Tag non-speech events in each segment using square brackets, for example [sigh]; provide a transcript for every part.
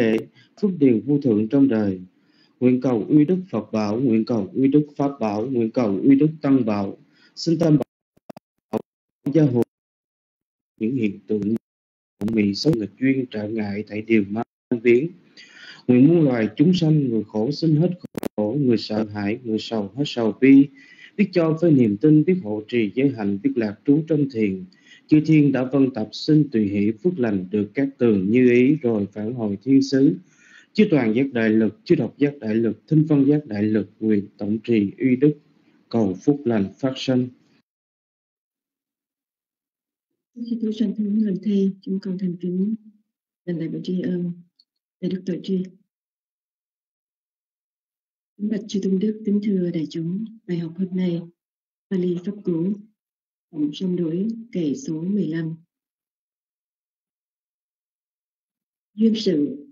để phước điều vô thượng trong đời. Nguyện cầu uy đức Phật bảo, nguyện cầu uy đức Pháp bảo, nguyện cầu uy đức Tăng bảo. Xin tam bảo gia hộ những hiện tượng bị số nghịch duyên, trở ngại tại điều mang viếng. Nguyện muôn loài chúng sanh, người khổ sinh hết khổ, người sợ hãi, người sầu hết sầu bi, biết cho với niềm tin, biết hộ trì giới hạnh, biết lạc trú trong thiền chư thiên đã vân tập xin tùy hỷ phước lành được các tường như ý rồi phản hồi thiên xứ chư toàn giác đại lực chư độc giác đại lực thinh phân giác đại lực nguyện tổng trì uy đức cầu phúc lành phát sinh khi tôi sanh thống lần thi, chúng con thành kính lần đại bạch tri ân đại đức tội tri. Bạch chư tôn đức kính thưa đại chúng bài học hôm nay Pali pháp cú tổng sông đối kệ số 15 duyên sự.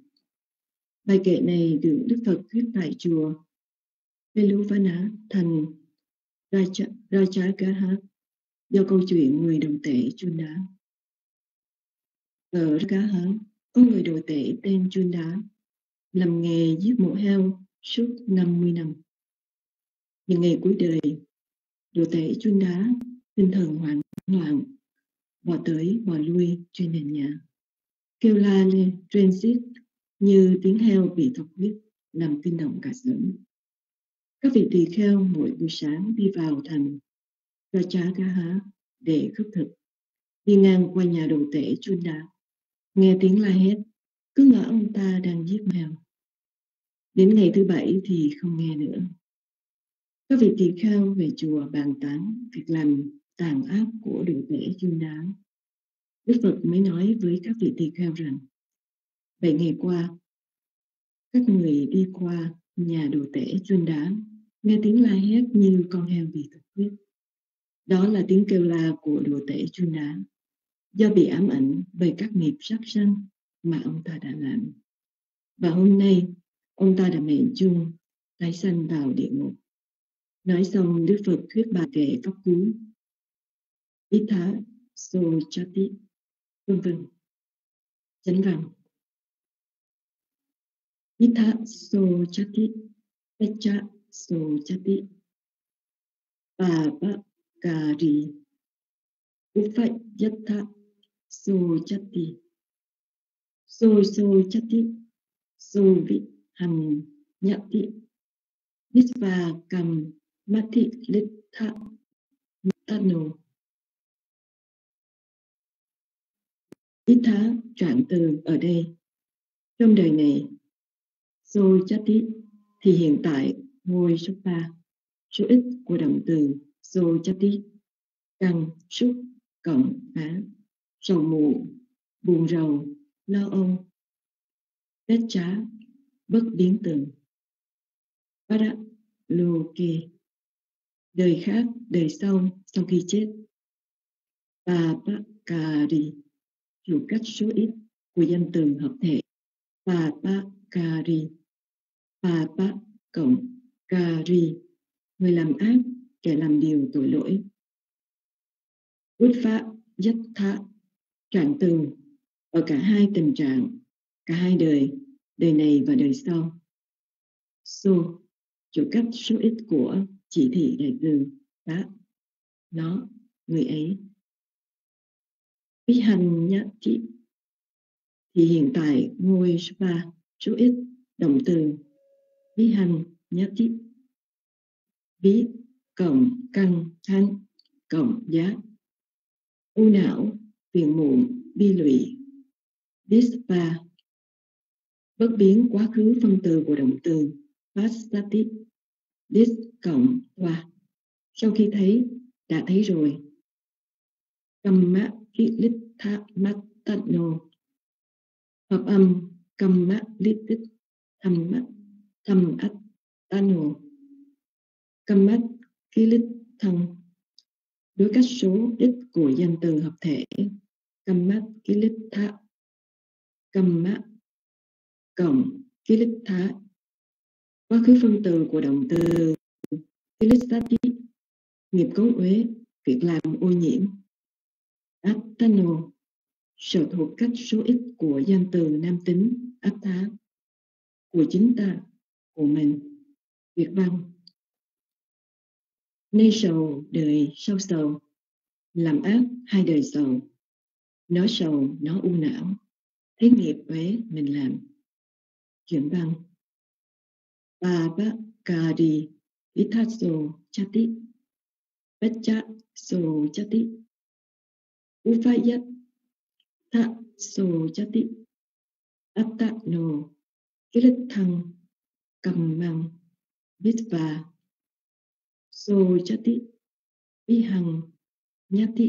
Bài kệ này được đức phật thuyết tại chùa Veluvana thành Rajagaha do câu chuyện người đồ tể Chunda. ở Rajagaha có người đồ tể tên Chunda, làm nghề giết mổ heo suốt 50 năm. Những ngày cuối đời, đồ tể Chunda tinh thần hoảng loạn bò tới bò lui trên nền nhà. Kêu la lên trên xít như tiếng heo bị thọc huyết, làm kinh động cả xóm. Các vị tỳ kheo mỗi buổi sáng đi vào thành cho chá cá há để khất thực. Đi ngang qua nhà đồ tể chun đá. Nghe tiếng la hét, cứ ngỡ ông ta đang giết mèo. Đến ngày thứ bảy thì không nghe nữa. Các vị tỳ kheo về chùa bàn tán việc làm tàn ác của đồ tể chun đức phật mới nói với các vị tỳ kheo rằng, bảy ngày qua, các người đi qua nhà đồ tể chun đá, nghe tiếng la hét như con heo bị thật huyết. Đó là tiếng kêu la của đồ tể chun đá. Do bị ám ảnh bởi các nghiệp sát sanh mà ông ta đã làm. Và hôm nay, ông ta đã mệnh chung, tái sanh vào địa ngục. Nói xong, đức phật thuyết bà kệ pháp cứu cú Itha so chati vân vân. Chánh rằng Itha so chati pecha so chati Baba Kari Upayatha So Chati So So Chati So Vi Hành Nhati Nisva Kam Mati Litha Tano Ít thá trạng từ ở đây. Trong đời này So Chati thì hiện tại ngôi số 3 số ít của động từ so chati căng xúc cộng phá sầu mù, buồn rầu, lo âu, tết trá, bất biến tường. para lô kê. Đời khác, đời sau sau khi chết. Pa pa cà chủ cách số ít của danh từ hợp thể. Pa pa cà ri. Pa pa cộng kari ri. Người làm ác kẻ làm điều tội lỗi. Út Yattha trạng từ. Ở cả hai tình trạng, cả hai đời đời này và đời sau. So chủ cách số ít của chỉ thị đại từ đã nó, người ấy vi hành nhá, chị. Thì hiện tại ngôi số ba số ít, động từ vi hành nhá chị. Ví cộng căng thanh cộng giá. U não, phiền muộn, bi lụy. Dispa bất biến quá khứ phân từ của động từ pastati dis cộng và sau khi thấy, đã thấy rồi. Kamma kilitha matano hợp âm kamma litit thamma tham at tano kammat đối cách số ít của danh từ hợp thể. Kammat Kilitha Kamma cộng Kilitha quá khứ phân từ của động từ Kilitati nghiệp cấu uế, việc làm ô nhiễm. Atano sở thuộc cách số ít của danh từ nam tính Atta, của chính ta, của mình, việt văn nay sầu đời sau sầu, làm ác hai đời sầu. Nó sầu, nó u não. Thấy nghiệp ấy mình làm. Chuyển văn. Ba ba cà đi vithaso chati. Pecha so chati upayat ta so jati atta no kilit thăng cầm vitva so jati vi hằng nhati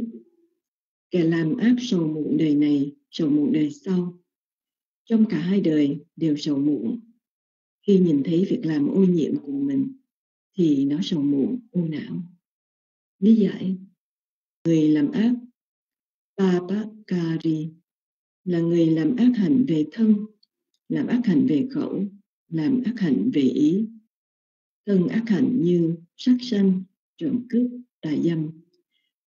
kẻ làm áp sầu muộn đời này sầu muộn đời sau. Trong cả hai đời đều sầu muộn khi nhìn thấy việc làm ô nhiễm của mình, thì nó sầu muộn u não. Lý giải, người làm ác papakari là người làm ác hạnh về thân, làm ác hạnh về khẩu, làm ác hạnh về ý. Thân ác hạnh như sát sanh, trộm cướp, tà dâm.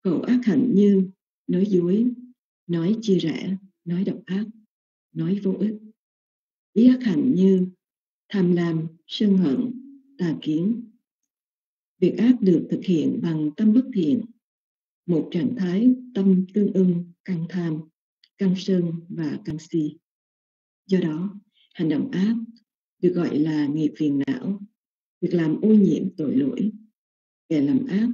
Khẩu ác hạnh như nói dối, nói chia rẽ, nói độc ác, nói vô ích. Ý ác hạnh như tham lam, sân hận, tà kiến. Việc ác được thực hiện bằng tâm bất thiện một trạng thái tâm tương ưng, căng tham, căng sơn và căng si. Do đó, hành động ác được gọi là nghiệp phiền não việc làm ô nhiễm tội lỗi. Kẻ làm ác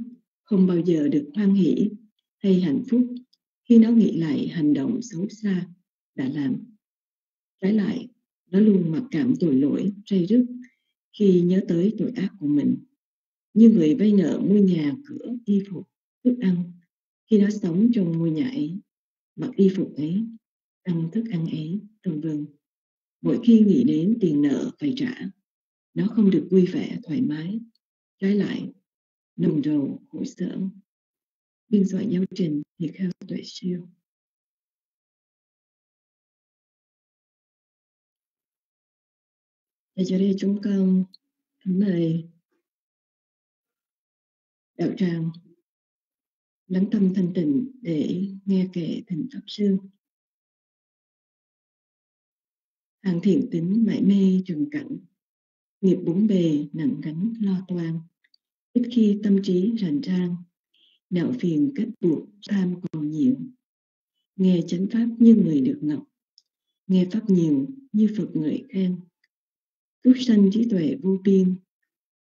không bao giờ được hoan hỷ hay hạnh phúc khi nó nghĩ lại hành động xấu xa đã làm. Trái lại, nó luôn mặc cảm tội lỗi, say rứt khi nhớ tới tội ác của mình. Như người vay nợ mua nhà, cửa, y phục, thức ăn khi nó sống trong ngôi nhà ấy, mặc y phục ấy ăn thức ăn ấy, vân vân. Mỗi khi nghĩ đến tiền nợ phải trả, nó không được vui vẻ, thoải mái. Trái lại, nồng đầu, khổ sở. Biên soạn giáo trình thì khao tuệ siêu. Để cho đây chúng con kính mời đạo tràng lắng tâm thanh tịnh để nghe kệ thỉnh pháp sư. Hàng thiện tính mãi mê trần cảnh, nghiệp bốn bề nặng gánh lo toan. Ít khi tâm trí rành rang đạo phiền kết buộc tham còn nhiều. Nghe chánh pháp như người được ngọc, nghe pháp nhiều như phật ngợi khen. Phước sanh trí tuệ vô biên,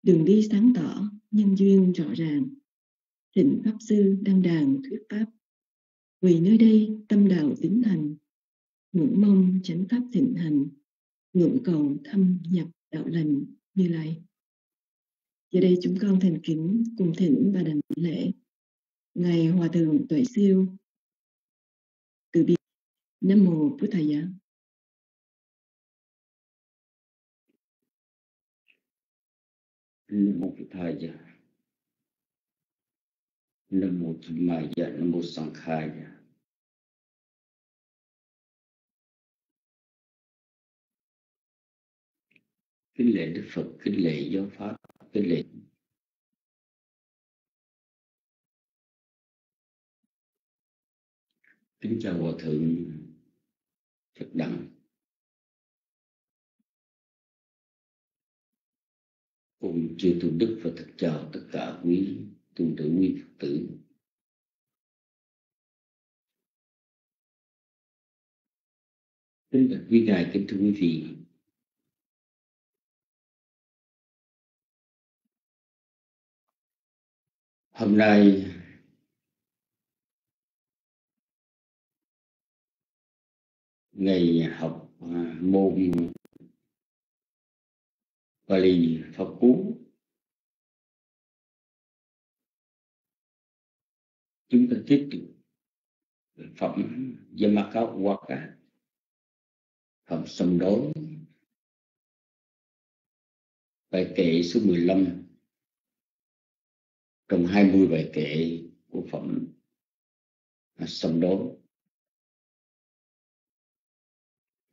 đường đi sáng tỏ, nhân duyên rõ ràng thịnh pháp sư đăng đàn thuyết pháp. Vì nơi đây tâm đạo tính thành ngưỡng mong chánh pháp thịnh hành ngưỡng cầu thâm nhập đạo lành như lai. Giờ đây chúng con thành kính cùng thỉnh và đảnh lễ, ngài hòa thượng tuệ siêu. Từ bi. Nam mô bổn thầy giá. Nam mô Phật Thầy Dạ. Nam mô Tham Ma Dạ, Nam mô Sang Khai Kính lễ Đức Phật, kính lễ giáo pháp, kính lễ. Kính chào Hòa Thượng Phật Đẳng. Cùng chư tu đức và thật chào tất cả quý tương tự nguyên Phật tử. Kính bạch quý ngài kính thưa quý vị hôm nay ngày học à, môn Bali Pháp Cú. Chúng ta tiếp tục phẩm Yamaka Waka phẩm sông đối bài kệ số 15 trong 20 bài kệ của phẩm sông đối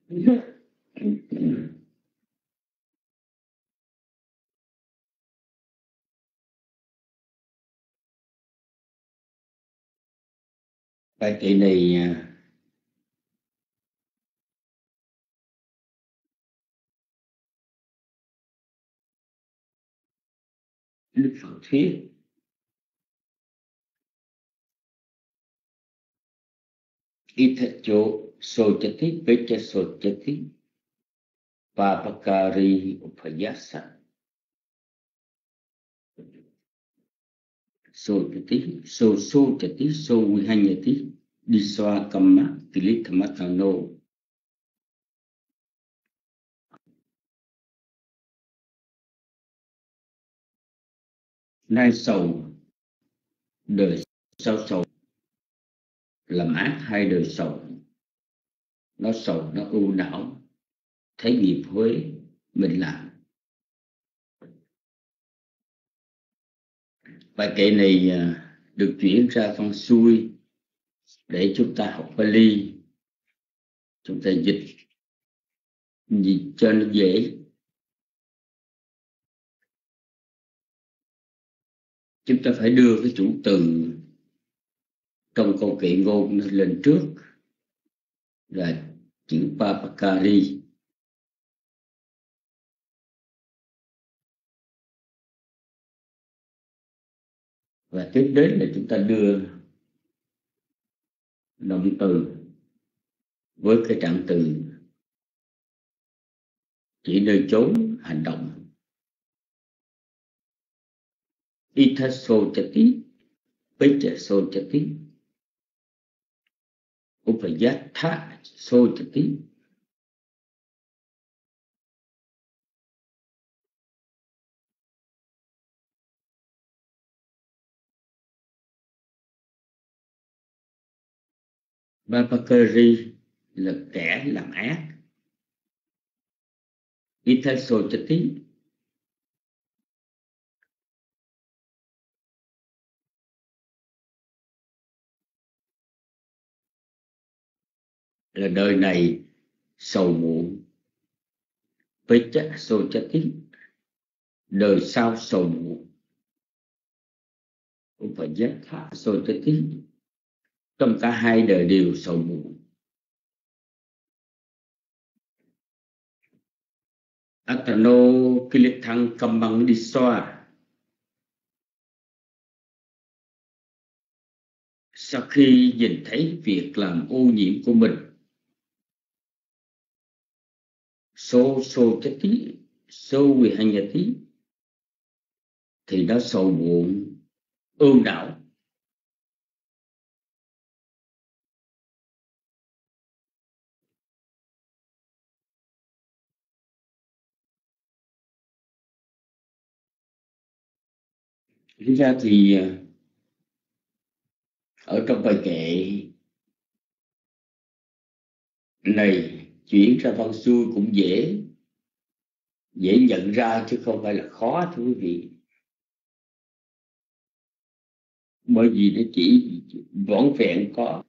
[laughs] tại kỳ này đức phật thuyết. Ithacho Sochati ri Sochati Papakari Upayasa Sojati So Sojati So Vihanyati Diswa Kamma Tilithamatano nay sầu, đời sau sầu làm ác hai đời sầu. Nó sầu, nó ưu não, thấy nghiệp huế, mình làm bài kệ này à, được chuyển ra phong xuôi để chúng ta học Bali chúng ta dịch dịch cho nó dễ. Chúng ta phải đưa cái chủ từ trong câu kệ ngôn lên trước. Là chữ Papakari và tiếp đến là chúng ta đưa động từ với cái trạng từ chỉ nơi chốn hành động. Ita sojati pecha upayatha sojati Babakari là kẻ làm ác. Ithasojati là đời này sầu muộn. Pecha Sojati đời sau sầu muộn. Cũng phải giác Upayatha Sojati trong cả hai đời đều sầu muộn. Atano Kilithang Kambang đi xoa. Sau khi nhìn thấy việc làm ô nhiễm của mình số số chất tí số vì hành nhật tí thì nó sầu muộn ương đảo Thực ra thì ờ, ở trong bài kệ này, chuyển ra văn xuôi cũng dễ dễ nhận ra chứ không phải là khó thưa quý vị. Bởi vì nó chỉ vỏn vẹn có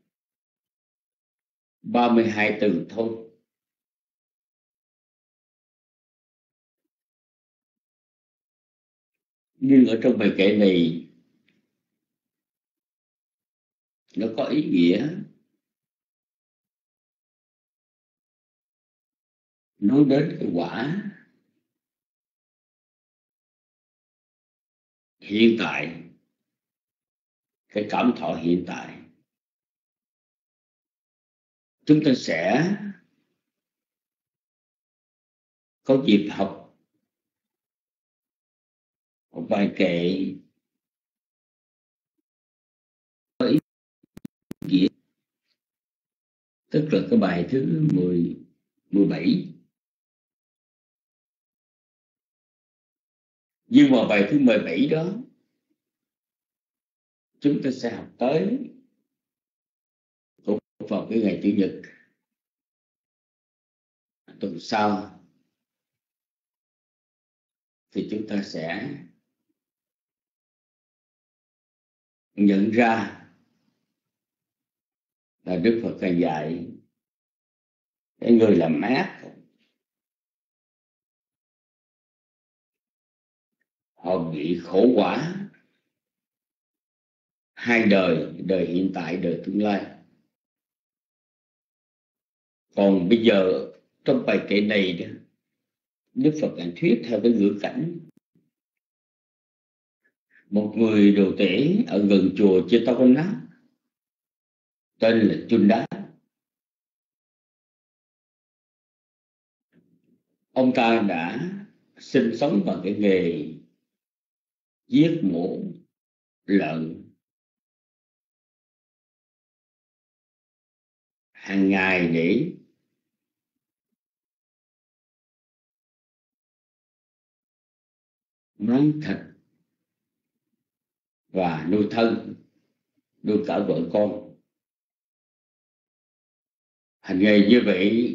32 từ thôi. Nhưng ở trong bài kệ này, nó có ý nghĩa. Nói đến cái quả. Hiện tại, cái cảm thọ hiện tại, chúng ta sẽ có dịp học một bài kệ. Có ý nghĩa. Tức là cái bài thứ 10 17 nhưng mà bài thứ 17 đó, chúng ta sẽ học tới cũng vào cái ngày chủ nhật. Tuần sau, thì chúng ta sẽ nhận ra là Đức Phật đã dạy, cái người làm ác, họ bị khổ quả. Hai đời đời hiện tại, đời tương lai. Còn bây giờ, trong bài kệ này đó, Đức Phật đã thuyết theo cái ngữ cảnh một người đồ tể ở gần chùa Chitavana tên là Chunda. Ông ta đã sinh sống bằng cái nghề giết mổ, lợn. Hàng ngày để món thịt và nuôi thân, nuôi cả vợ con. Hành nghề như vậy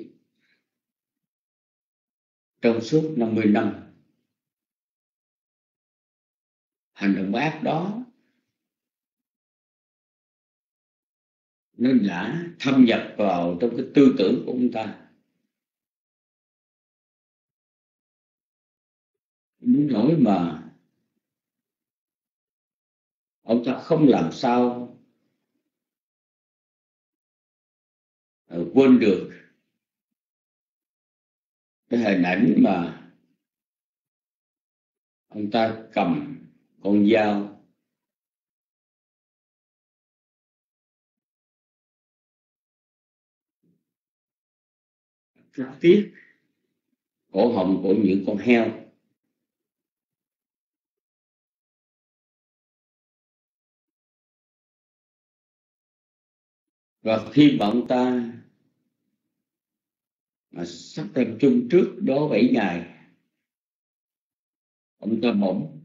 trong suốt 50 năm, hành động ác đó nó đã thâm nhập vào trong cái tư tưởng của ông ta. Đúng nỗi mà ông ta không làm sao ờ, quên được cái hình ảnh mà ông ta cầm con dao. Cắt tiết cổ họng của những con heo. Và khi bọn ta mà sắp tập chung trước đó 7 ngày, ông ta bỗng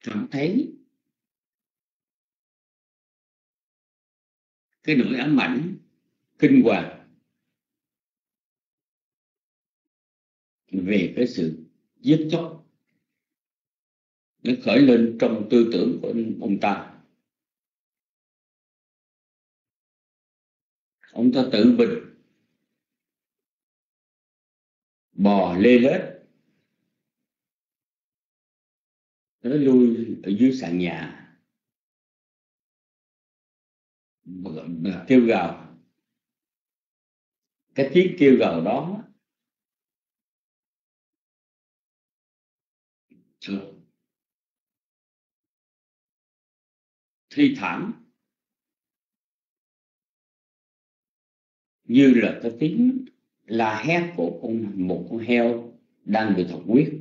cảm thấy cái nỗi ám ảnh kinh hoàng về cái sự giết chóc nó khởi lên trong tư tưởng của ông ta. Ông ta tự bình bò lê lết. Nó lui ở dưới sàn nhà. Kêu gào. Cái tiếng kêu gào đó thi thảm. Như là cái tiếng la hét của con, một con heo đang bị thọc huyết.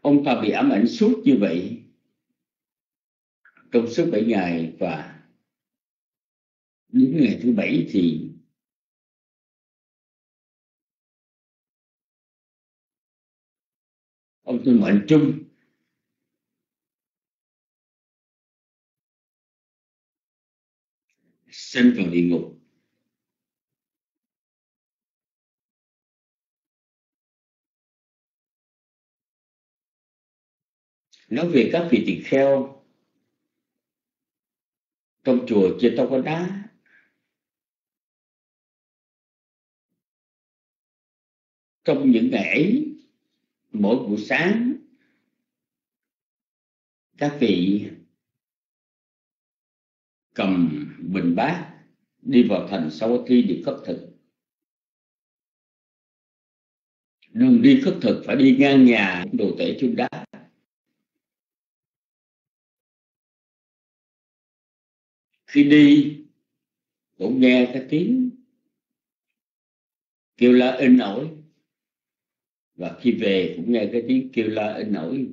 Ông ta bị ám ảnh suốt như vậy trong suốt bảy ngày và đến ngày thứ bảy thì ông tôi mệnh chung sanh vào địa ngục. Nói về các vị tỳ kheo trong chùa chưa tông có đá. Trong những ngày ấy, mỗi buổi sáng, các vị cầm bình bát đi vào thành sau khi đi khất thực. Đường đi khất thực phải đi ngang nhà đồ tể chung đá. Khi đi, cũng nghe cái tiếng kêu la in ỏi. Và khi về cũng nghe cái tiếng kêu la in ỏi.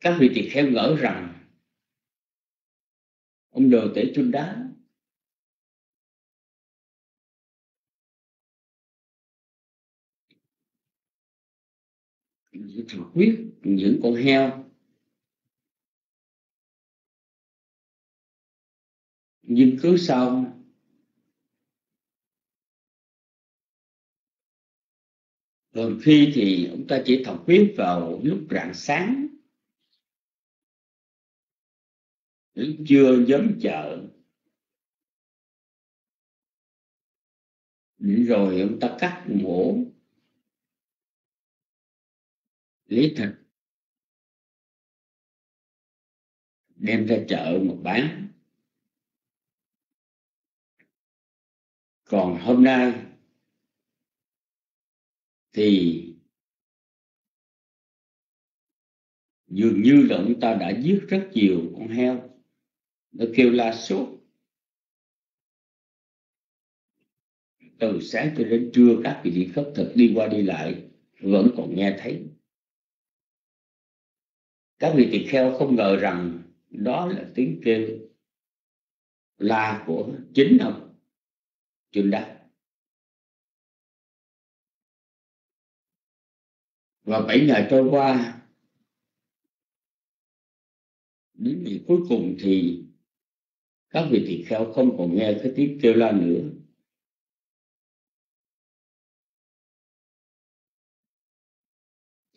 Các vị tỳ kheo ngỡ rằng ông đồ tể chun đá. Thằng huyết những con heo. Nhưng cứ sau thường khi thì ông ta chỉ thọc huyết vào lúc rạng sáng. Chưa dám chợ rồi ông ta cắt mổ. Lấy thịt đem ra chợ mà bán. Còn hôm nay thì dường như là ông ta đã giết rất nhiều con heo được kêu la suốt từ sáng cho đến trưa, các vị khất thực, đi qua đi lại, vẫn còn nghe thấy. Các vị tỳ kheo không ngờ rằng đó là tiếng kêu la của chính ông Trương Đắc. Và bảy ngày trôi qua, đến ngày cuối cùng thì các vị tỳ kheo không còn nghe cái tiếng kêu la nữa.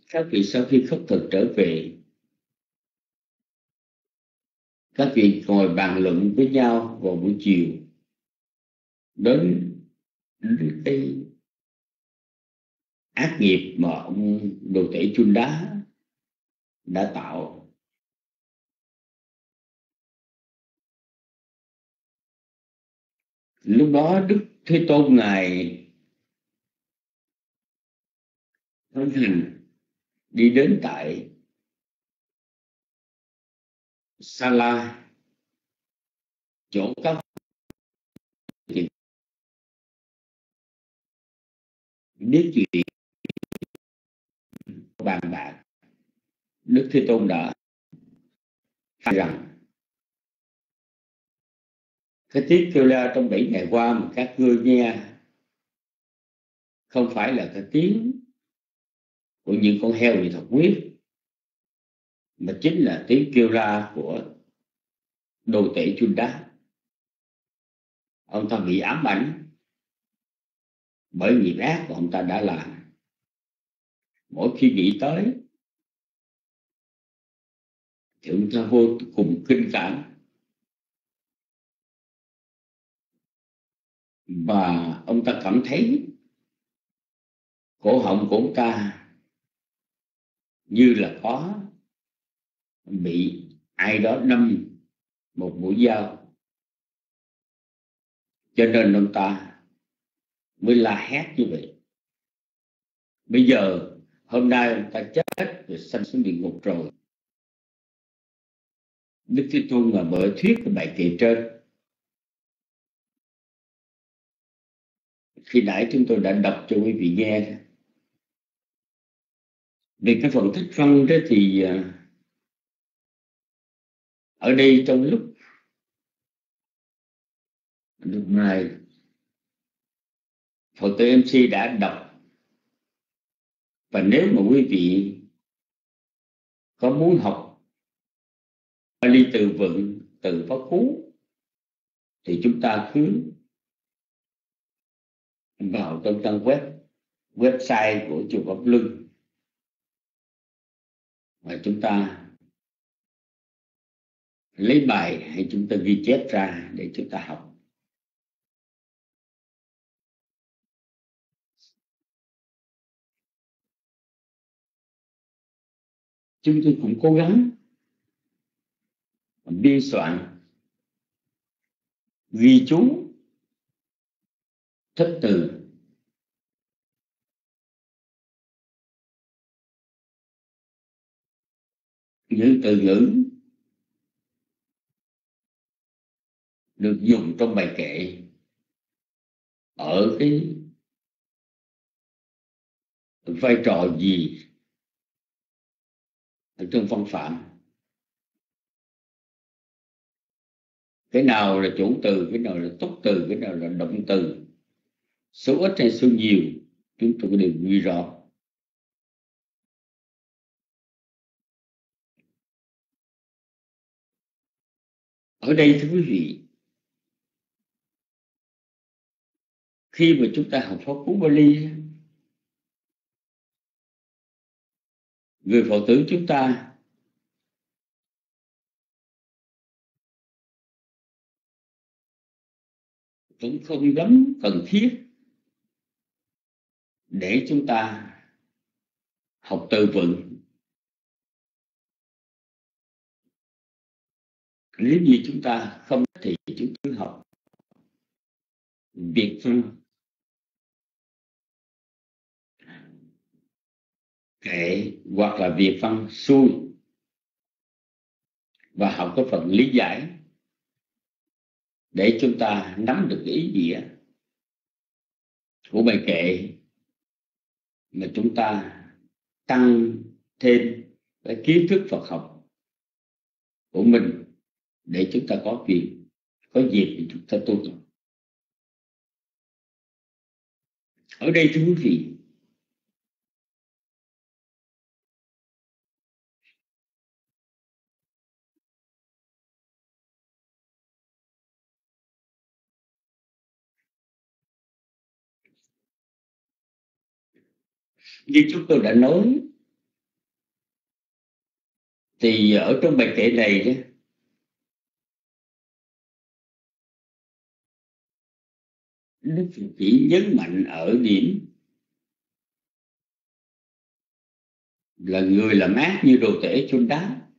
Các vị sau khi khất thực trở về các vị ngồi bàn luận với nhau vào buổi chiều. Đến, đến cái ác nghiệp mà ông đồ tể chun đá đã tạo lúc đó đức thế tôn ngài thân hành đi đến tại Sala, chỗ các biết chuyện bàn bạc. Đức Thế Tôn đã rằng cái tiếng kêu la trong bảy ngày qua mà các ngươi nghe, không phải là cái tiếng của những con heo bị thật huyết, mà chính là tiếng kêu la của đồ tể chun đá ông ta bị ám ảnh bởi nghiệp ác của ông ta đã làm. Mỗi khi nghĩ tới, thì ông ta vô cùng kinh cảm. Và ông ta cảm thấy cổ họng của ông ta như là có bị ai đó đâm một mũi dao. Cho nên ông ta mới la hét như vậy. Bây giờ, hôm nay ông ta chết rồi, sanh xuống địa ngục rồi. Đức thế tôn là mở thuyết cái bài kệ trên khi nãy chúng tôi đã đọc cho quý vị nghe. Về cái phần thích văn đó thì à, ở đây trong lúc lúc này, Phật tử MC đã đọc. Và nếu mà quý vị có muốn học Bali từ vựng, từ pháp cú, thì chúng ta cứ vào trong trang web, website của chùa Pháp Luân. Và chúng ta lấy bài hay chúng ta ghi chép ra để chúng ta học. Chúng tôi cũng cố gắng biên soạn ghi chú thích từ. Những từ ngữ được dùng trong bài kệ ở cái vai trò gì ở trong phong phạm. Cái nào là chủ từ, cái nào là túc từ, cái nào là động từ số ít hay số nhiều, chúng tôi đều ghi rõ. Ở đây, thưa quý vị, khi mà chúng ta học pháp cú Bali người phật tử chúng ta cũng không lắm cần thiết để chúng ta học từ vựng. Nếu như chúng ta không thì chúng ta học việc phân kệ hoặc là việc phân xuôi và học cái phần lý giải để chúng ta nắm được ý nghĩa của bài kệ mà chúng ta tăng thêm cái kiến thức Phật học của mình để chúng ta có việc có dịp để chúng ta tu tập. Ở đây thưa quý vị như chúng tôi đã nói, thì ở trong bài kệ này Đức Phật chỉ nhấn mạnh ở điểm là người làm ác như đồ tể chôn đá.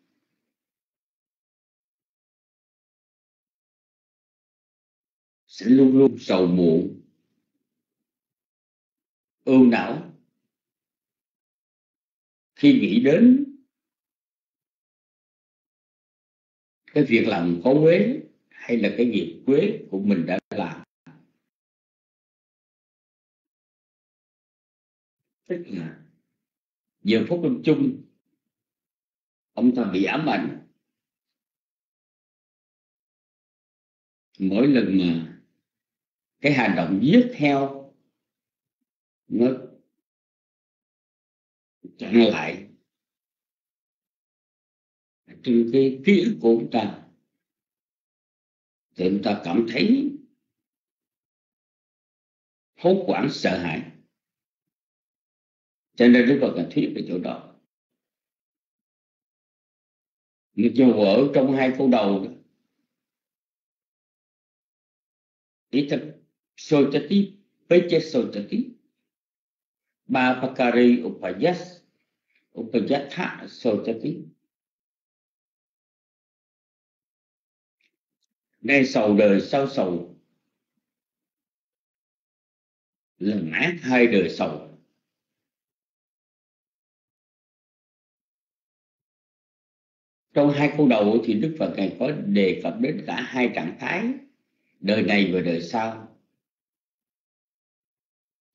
Sẽ luôn luôn sầu muộn, ưu não khi nghĩ đến cái việc làm có quế hay là cái nghiệp quế của mình đã làm. Tức là giờ phút lâm chung, ông ta bị ám ảnh. Mỗi lần mà cái hành động giết heo nó chặn lại. Trên cái ký ức của chúng ta, thì chúng ta cảm thấy hốt hoảng, sợ hãi. Cho nên rất là cần thiết ở chỗ đó. Nhưng dù ở trong hai câu đầu ý thức sôi cho tiếp với chết sôi cho tiếp. Ba pakari upayas upayatha sôi cho nay sầu đời sau sầu. Lần ác hai đời sầu trong hai câu đầu thì Đức Phật ngài có đề cập đến cả hai trạng thái, đời này và đời sau.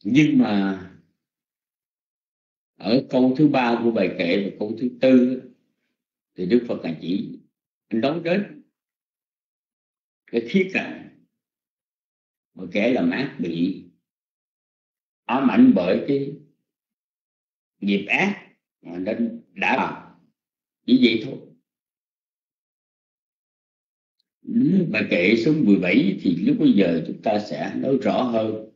Nhưng mà ở câu thứ ba của bài kệ và câu thứ tư thì Đức Phật là chỉ nói đến cái khía cạnh mà kẻ làm ác bị ám ảnh bởi cái nghiệp ác mà nên đã làm. Chỉ vậy thôi. Bài kệ số 17 thì lúc bây giờ chúng ta sẽ nói rõ hơn.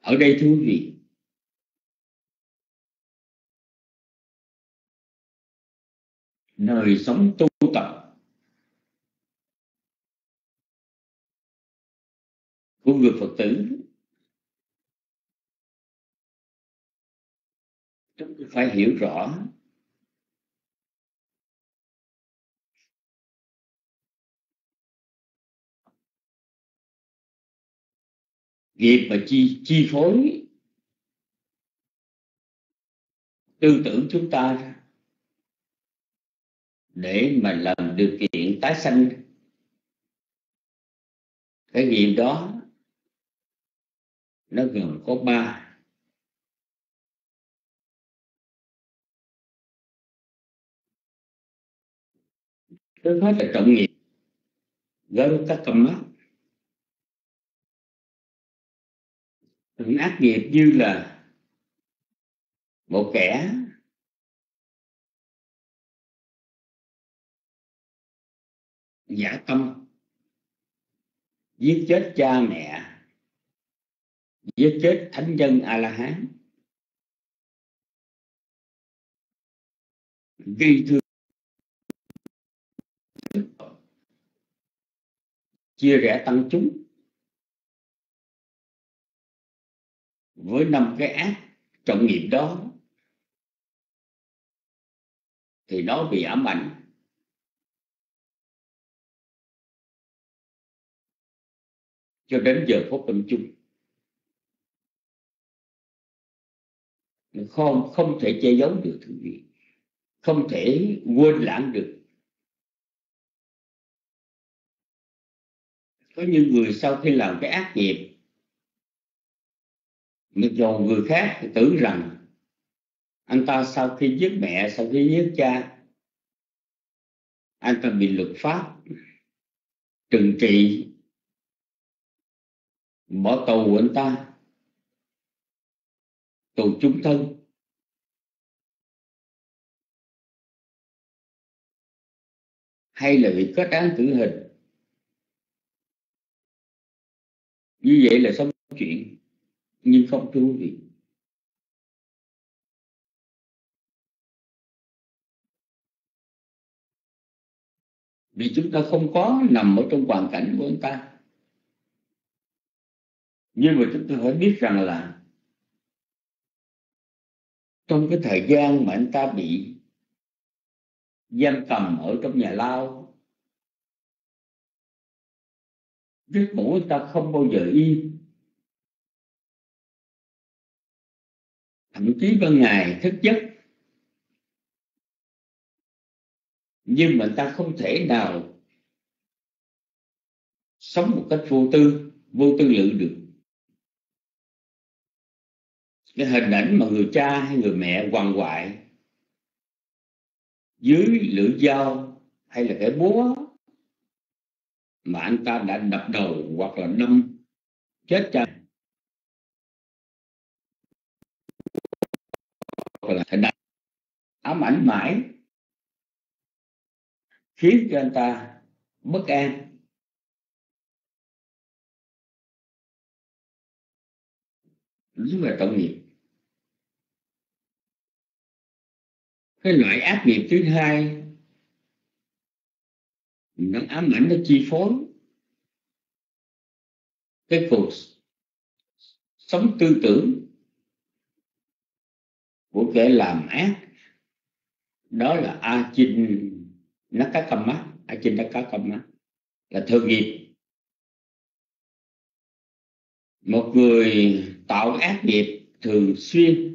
Ở đây thú vị đời sống tu tập. Của người Phật tử. Chúng ta phải hiểu rõ. Nghiệp và chi chi phối. Tư tưởng chúng ta để mà làm điều kiện tái sanh. Cái nghiệp đó, nó gồm có ba. Trước hết là trọng nghiệp gây các cầm mắt. Những ác nghiệp như là một kẻ giả tâm. Giết chết cha mẹ. Giết chết thánh nhân a la hán gây thương chia rẽ tăng chúng. Với năm cái ác trọng nghiệp đó, thì nó bị ám ảnh. Cho đến giờ phút tâm chung. Không không thể che giấu được thứ gì. Không thể quên lãng được. Có những người sau khi làm cái ác nghiệp, mặc dù người khác thì tưởng rằng anh ta sau khi giết mẹ, sau khi giết cha, anh ta bị luật pháp trừng trị mở tù của anh ta tù chung thân. Hay là bị kết án tử hình? Như vậy là xong chuyện, nhưng không thú vị. Vì chúng ta không có nằm ở trong hoàn cảnh của anh ta nhưng mà chúng ta phải biết rằng là trong cái thời gian mà anh ta bị giam cầm ở trong nhà lao, giấc ngủ anh ta không bao giờ yên. Thậm chí ban ngày thức giấc. Nhưng mà ta không thể nào sống một cách vô tư vô tư lự được cái hình ảnh mà người cha hay người mẹ quằn quại dưới lưỡi dao hay là cái búa mà anh ta đã đập đầu hoặc là đâm chết cha. Hoặc là hình ảnh ám ảnh mãi khiến cho anh ta bất an. Rất là tội nghiệp. Cái loại ác nghiệp thứ hai, nó ám ảnh, nó chi phối cái cuộc sống tư tưởng của kẻ làm ác. Đó là a chinh cầm mắt là thơ nghiệp. Một người tạo ác nghiệp thường xuyên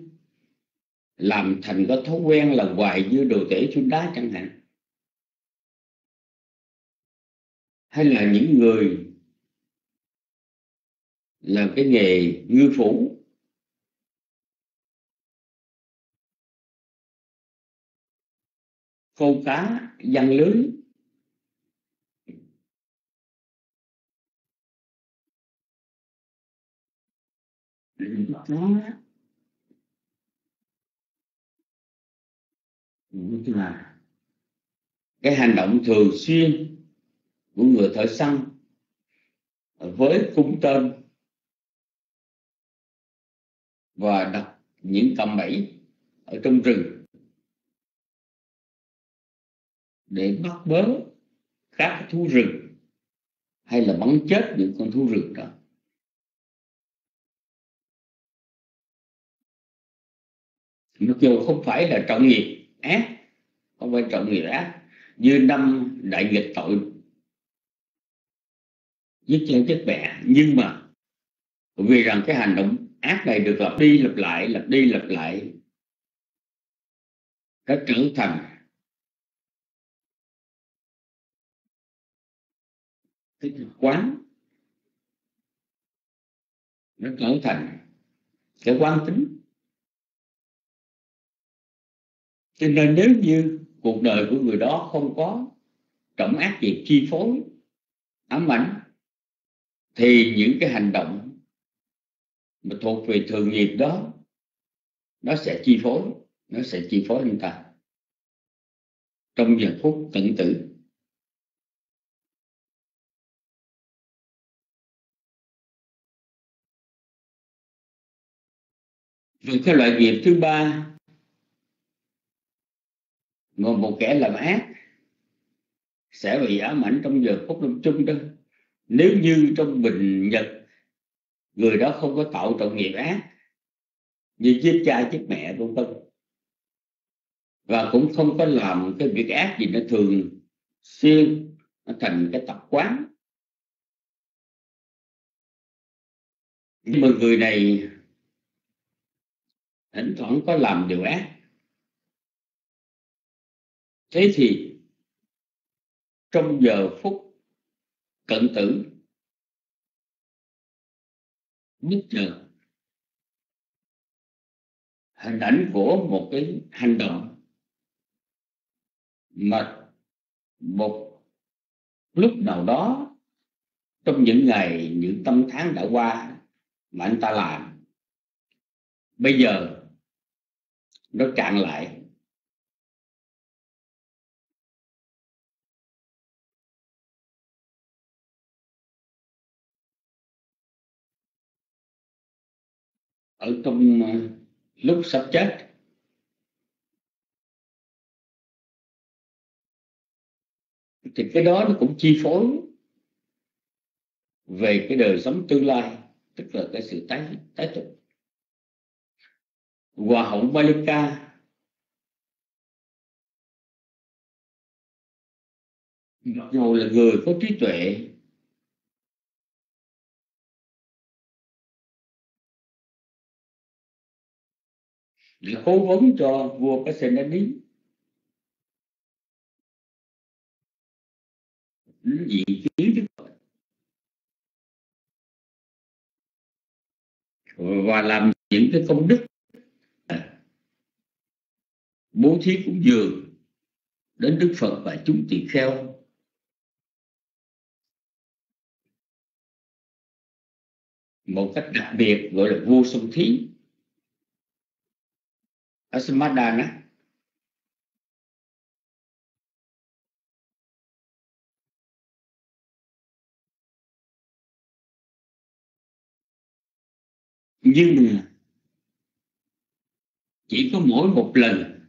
làm thành có thói quen là hoài như đồ tể xuống đá chẳng hạn. Hay là những người làm cái nghề ngư phủ. Câu cá, văn lưới. Đó là cái hành động thường xuyên của người thợ săn với cung tên và đặt những cầm bẫy ở trong rừng để bắt bớ các thú rừng hay là bắn chết những con thú rừng đó. Mặc dù không phải là trọng nghiệp ác. Không phải trọng nghiệp ác. Như năm đại nghịch tội giết cha chết mẹ. Nhưng mà vì rằng cái hành động ác này được lặp đi lặp lại, lặp đi lặp lại nó trở thành cái quán, nó trở thành cái quán tính. Cho nên nếu như cuộc đời của người đó không có trọng ác việc chi phối, ám ảnh, thì những cái hành động mà thuộc về thường nghiệp đó, nó sẽ chi phối, nó sẽ chi phối anh ta. Trong giờ phút tận tử. Rồi cái loại nghiệp thứ ba một, một kẻ làm ác sẽ bị ám ảnh trong giờ phút lâm chung đó. Nếu như trong bình nhật người đó không có tạo trọng nghiệp ác như giết cha giết mẹ vân vân và cũng không có làm cái việc ác gì nó thường xuyên nó thành cái tập quán. Nhưng mà người này thỉnh thoảng có làm điều ác thế thì trong giờ phút cận tử, nhất giờ hình ảnh của một cái hành động mà một lúc nào đó trong những ngày, những năm tháng đã qua mà anh ta làm, bây giờ nó cạn lại ở trong ờ, lúc sắp chết. Thì cái đó nó cũng chi phối về cái đời sống tương lai, tức là cái sự tái tái tục. Hòa hậu Malika mặc dù là người có trí tuệ để cố vấn cho vua Pasenadi vị kiến Đức Phật và làm những cái công đức. Bố thí cúng dường. Đến Đức Phật và chúng tỳ kheo. Một cách đặc biệt gọi là vua sông thí ở Samadana nhưng chỉ có mỗi một lần.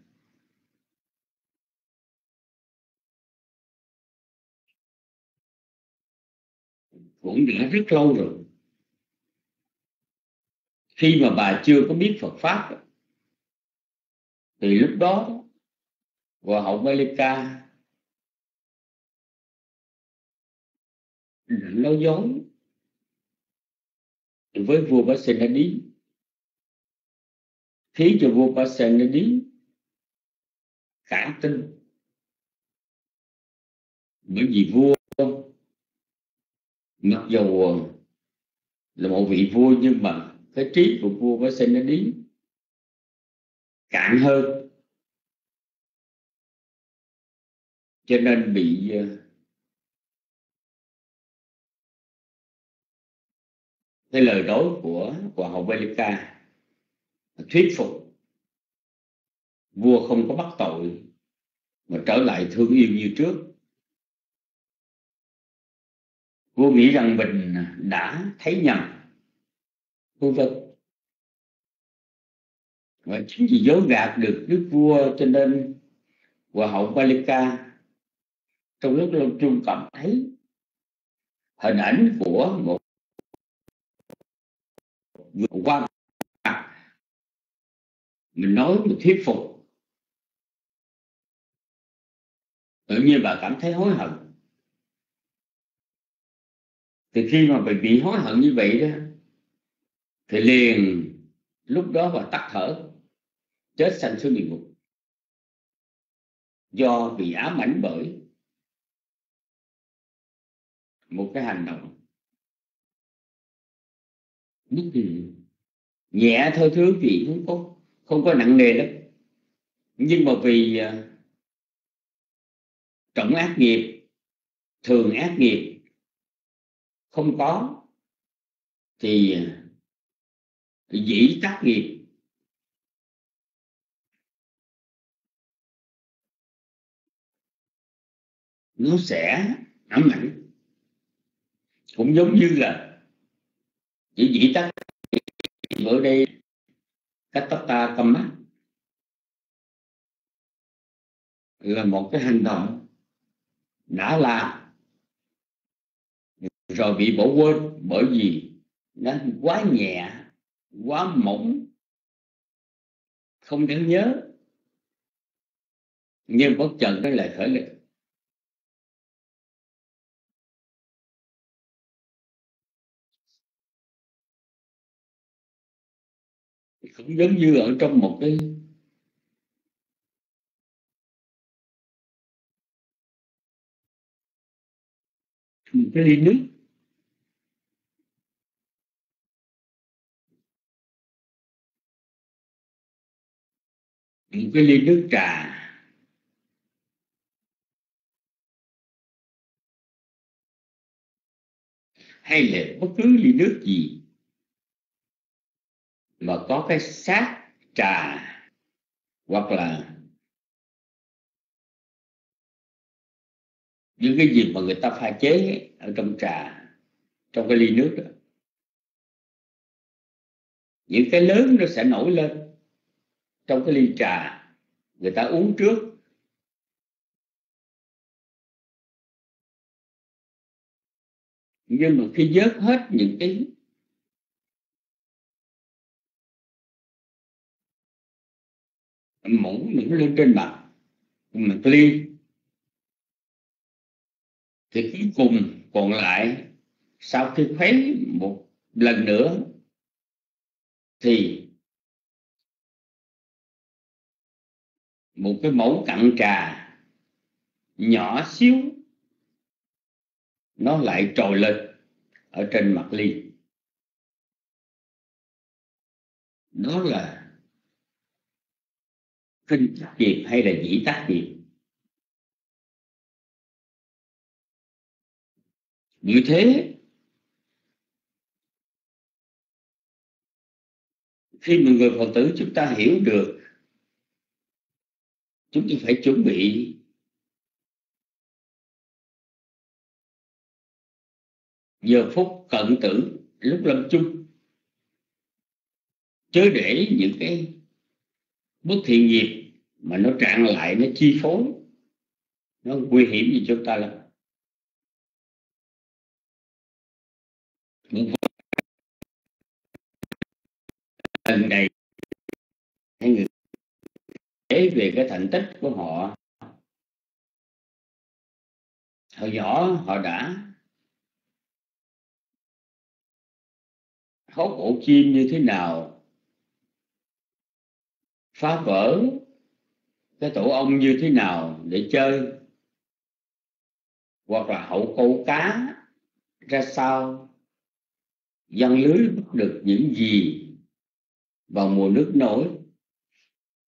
Cũng đã rất lâu rồi. Khi mà bà chưa có biết Phật pháp thì lúc đó Hòa hậu Malika nói dối với vua Basenadi, khiến cho vua Basenadi cả tin bởi vì vua mặc dù là một vị vua nhưng mà cái trí của vua Basenadi cạn hơn. Cho nên bị ờ, cái lời nói của của hậu Velika thuyết phục. Vua không có bắt tội mà trở lại thương yêu như trước. Vua nghĩ rằng mình đã thấy nhầm. Vân vân và chính vì dối gạt được đức vua cho nên hòa hậu Balika trong lúc lâu trung cảm thấy hình ảnh của một người quan mình nói một thuyết phục. Tự nhiên bà cảm thấy hối hận. Thì khi mà bà bị hối hận như vậy đó, thì liền lúc đó bà tắt thở chết sanh xuống địa ngục do bị ám ảnh bởi một cái hành động nhẹ thôi, thứ gì không có không có nặng nề lắm. Nhưng mà vì à, trọng ác nghiệp, thường ác nghiệp không có, thì à, dĩ tác nghiệp nó sẽ ám ảnh. Cũng giống như là chỉ dĩ tắt ở đây cách tóc ta cầm mắt là một cái hành động đã làm. Rồi bị bỏ quên bởi vì nó quá nhẹ, quá mỏng, không đáng nhớ. Nhưng bất chợt nó lại khởi lên. Cũng giống như ở trong một cái một cái ly nước. Một cái ly nước trà. Hay là bất cứ ly nước gì mà có cái sát trà, hoặc là những cái gì mà người ta pha chế ở trong trà, trong cái ly nước đó. Những cái lớn nó sẽ nổi lên trong cái ly trà, người ta uống trước. Nhưng mà khi dớt hết những cái mũ những lên trên mặt mặt ly thì cuối cùng còn lại, sau khi khuấy một lần nữa, thì một cái mẫu cặn trà nhỏ xíu, nó lại trồi lên ở trên mặt ly. Đó là kinh tác diệt hay là dĩ tác diệt như thế, khi mà người phật tử chúng ta hiểu được, chúng ta phải chuẩn bị. Giờ phút cận tử, lúc lâm chung, chớ để những cái bất thiện nghiệp mà nó trạng lại, nó chi phối. Nó nguy hiểm gì chúng ta lắm. Lần này hay người kể về cái thành tích của họ. Hồi nhỏ họ đã. Hốt ổ chim như thế nào? Phá vỡ cái tổ ong như thế nào để chơi? Hoặc là hậu câu cá ra sao? Dân lưới bắt được những gì vào mùa nước nổi?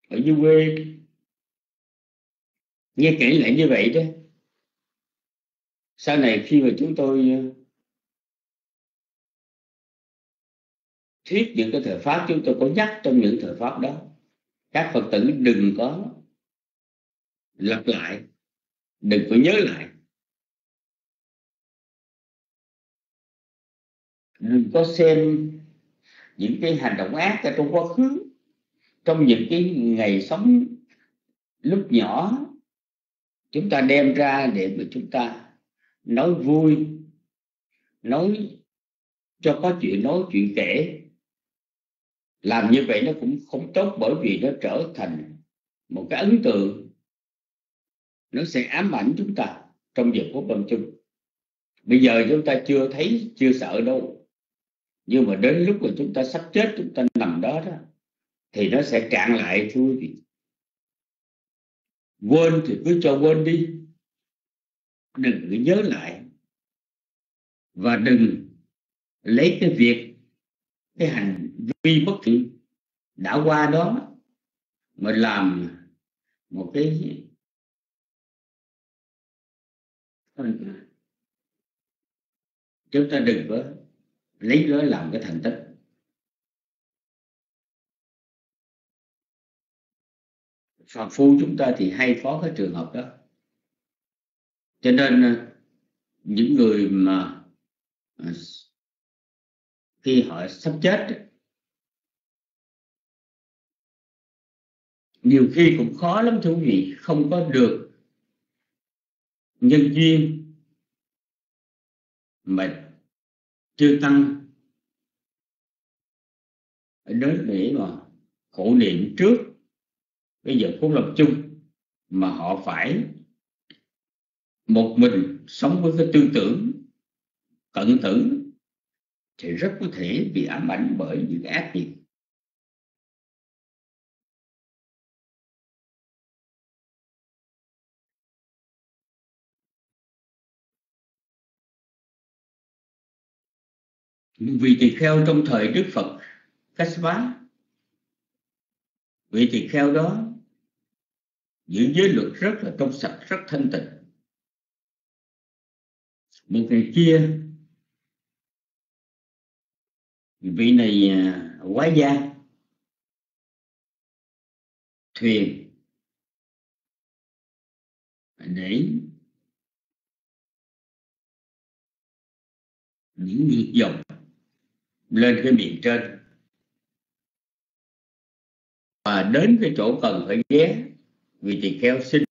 Ở dưới quê. Nghe kể lại như vậy đó. Sau này khi mà chúng tôi ờ, thuyết những cái thời pháp, chúng tôi có nhắc trong những thời pháp đó. Các phật tử đừng có lặp lại, đừng có nhớ lại. Đừng có xem những cái hành động ác ở trong quá khứ, trong những cái ngày sống lúc nhỏ, chúng ta đem ra để mà chúng ta nói vui, nói cho có chuyện nói chuyện kể. Làm như vậy nó cũng không tốt bởi vì nó trở thành một cái ấn tượng nó sẽ ám ảnh chúng ta trong giờ phút lâm chung. Bây giờ chúng ta chưa thấy, chưa sợ đâu. Nhưng mà đến lúc mà chúng ta sắp chết, chúng ta nằm đó đó, thì nó sẽ cạn lại, thưa quý vị. Quên thì cứ cho quên đi. Đừng cứ nhớ lại. Và đừng lấy cái việc, cái hành vi bất thiện đã qua đó mà làm một cái Ừ, ừ. chúng ta đừng có lấy nó làm cái thành tích. Phàm phu chúng ta thì hay có cái trường hợp đó. Cho nên ờ, những người mà ờ, khi họ sắp chết nhiều khi cũng khó lắm thú vị, không có được nhân duyên mà chưa tăng. Đến để mà khổ niệm trước. Bây giờ cũng lập chung mà họ phải một mình sống với cái tư tưởng cận tử thì rất có thể bị ám ảnh bởi những ác nghiệp. Vị tỳ kheo trong thời đức phật Kassapa vị tỳ kheo đó giữ giới luật rất là trong sạch, rất thanh tịnh. Một ngày kia, vị này quái quá gia, thuyền để những việc dòng lên cái miền trên. Và đến cái chỗ cần phải ghé, vì tỳ kheo xin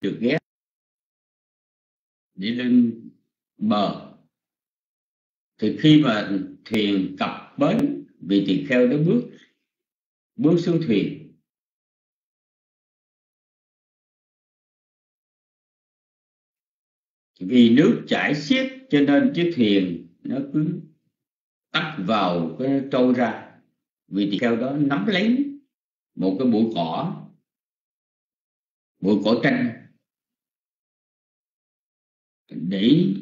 được ghé. Đi lên bờ. Thì khi mà thuyền cập bến, vì tỳ kheo nó bước bước xuống thuyền. Vì nước chảy xiết cho nên chiếc thuyền nó cứ tắt vào cái trôi ra. Vì tỳ kheo đó nắm lấy một cái bụi cỏ bụi cỏ tranh, để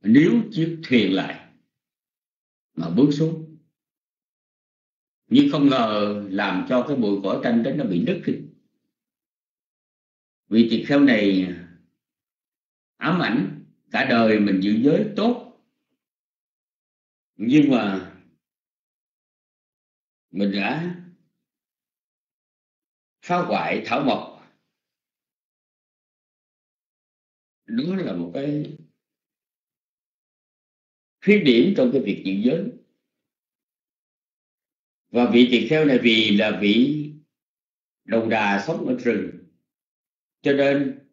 nếu chiếc thuyền lại mà bước xuống, nhưng không ngờ làm cho cái bụi cỏ tranh đó nó bị đứt đi. Vì tỳ kheo này ám ảnh cả đời mình giữ giới tốt nhưng mà mình đã phá hoại thảo mộc. Đó là một cái khuyết điểm trong cái việc chuyển giới. Và vị tỳ kheo này vì là vị đồng đà sống ở rừng, cho nên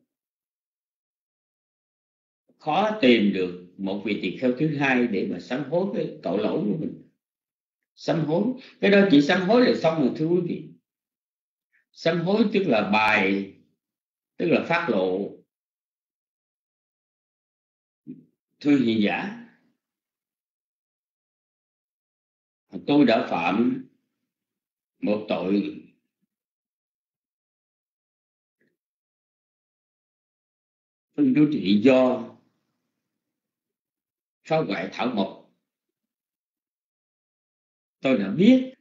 khó tìm được một vị tỳ kheo thứ hai để mà sám hối cái tội lỗi của mình. Sám hối. Cái đó chỉ sám hối là xong rồi, thưa quý vị. Sám hối tức là bài, tức là phát lộ. Thưa hiền giả, tôi đã phạm một tội phân đối trị do phá hoại thảo mộc. Tôi đã biết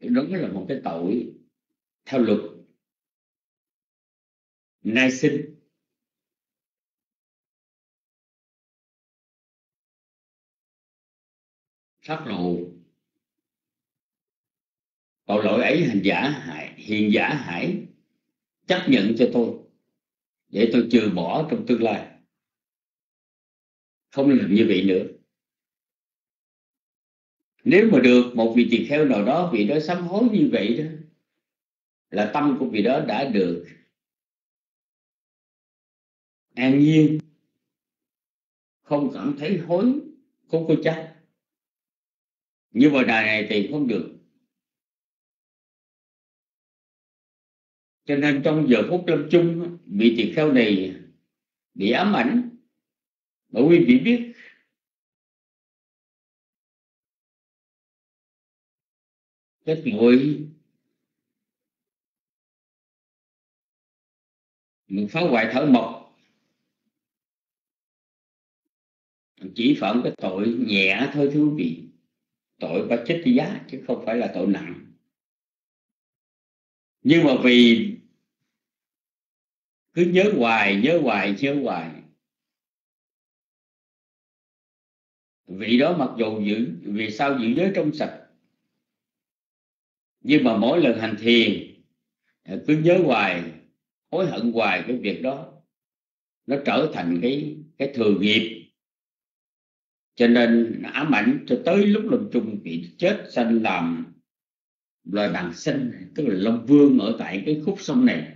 đó là một cái tội theo luật nai sinh. Phát lộ tội lỗi ấy hành giả hại, hiền giả hãy chấp nhận cho tôi, để tôi trừ bỏ trong tương lai không làm như vậy nữa. Nếu mà được một vị tỳ kheo nào đó, vị đó sám hối như vậy đó, là tâm của vị đó đã được an nhiên, không cảm thấy hối, không có trách nhưng mà đài này thì không được. Cho nên trong giờ phút lâm chung vị tỳ kheo này bị ám ảnh mà quý vị biết. Cái tội mình phá hoại thở mộc, chỉ phạm cái tội nhẹ thôi thưa quý vị. Tội ba chết giá, chứ không phải là tội nặng. Nhưng mà vì cứ nhớ hoài nhớ hoài nhớ hoài vị đó mặc dù giữ, vì sao giữ giới trong sạch? Nhưng mà mỗi lần hành thiền, cứ nhớ hoài, hối hận hoài cái việc đó, nó trở thành cái cái thừa nghiệp. Cho nên ám ảnh cho tới lúc lâm chung bị chết sanh làm loài bằng sinh, tức là long vương ở tại cái khúc sông này.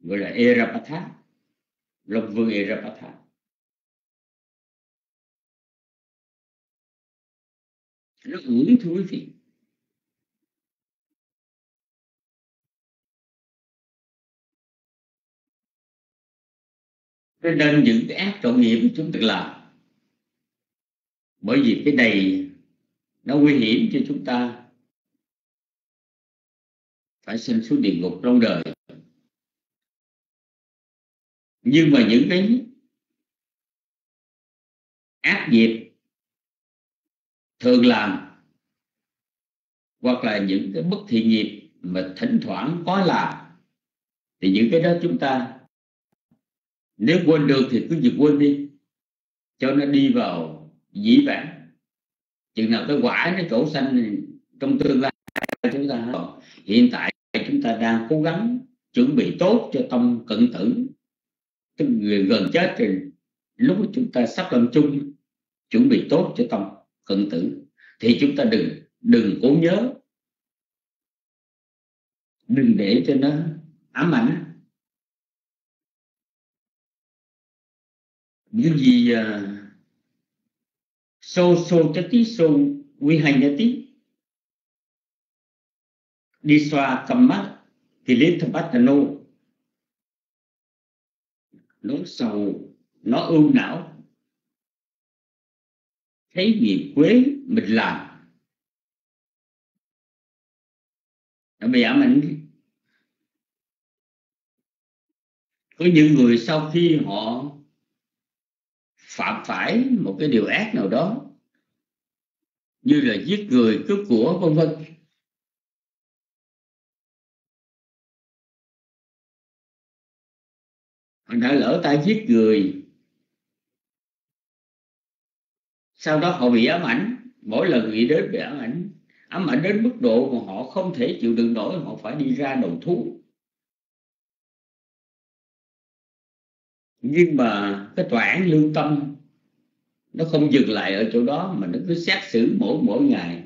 Gọi là Erapatha, long vương Erapatha. Nó ổn thưa quý vị cho nên những cái ác tội nghiệp chúng ta làm. Bởi vì cái này nó nguy hiểm cho chúng ta. Phải sinh xuống địa ngục trong đời. Nhưng mà những cái ác nghiệp thường làm, hoặc là những cái bất thiện nghiệp mà thỉnh thoảng có làm, thì những cái đó chúng ta, nếu quên được thì cứ việc quên đi, cho nó đi vào dĩ vãng. Chừng nào cái quả nó chỗ xanh trong tương lai, chúng ta hiện tại chúng ta đang cố gắng chuẩn bị tốt cho tâm cận tử, tức người gần chết thì lúc chúng ta sắp làm chung, chuẩn bị tốt cho tâm cận tử. Thì chúng ta đừng đừng cố nhớ. Đừng để cho nó ám ảnh. Những gì sâu sâu chất tí sâu quy hành tí. Đi xoa cầm mắt thì lấy thập bát nô. Nó sầu, nó ưu não thấy nghiệp quế mình làm. Nó bị ám mình có những người sau khi họ phạm phải một cái điều ác nào đó, như là giết người, cướp của, vân vân. Họ đã lỡ tay giết người sau đó họ bị ám ảnh. Mỗi lần nghĩ đến bị ám ảnh ám ảnh đến mức độ mà họ không thể chịu đựng nổi, họ phải đi ra đầu thú. Nhưng mà cái tòa án lương tâm, nó không dừng lại ở chỗ đó, mà nó cứ xét xử mỗi mỗi ngày.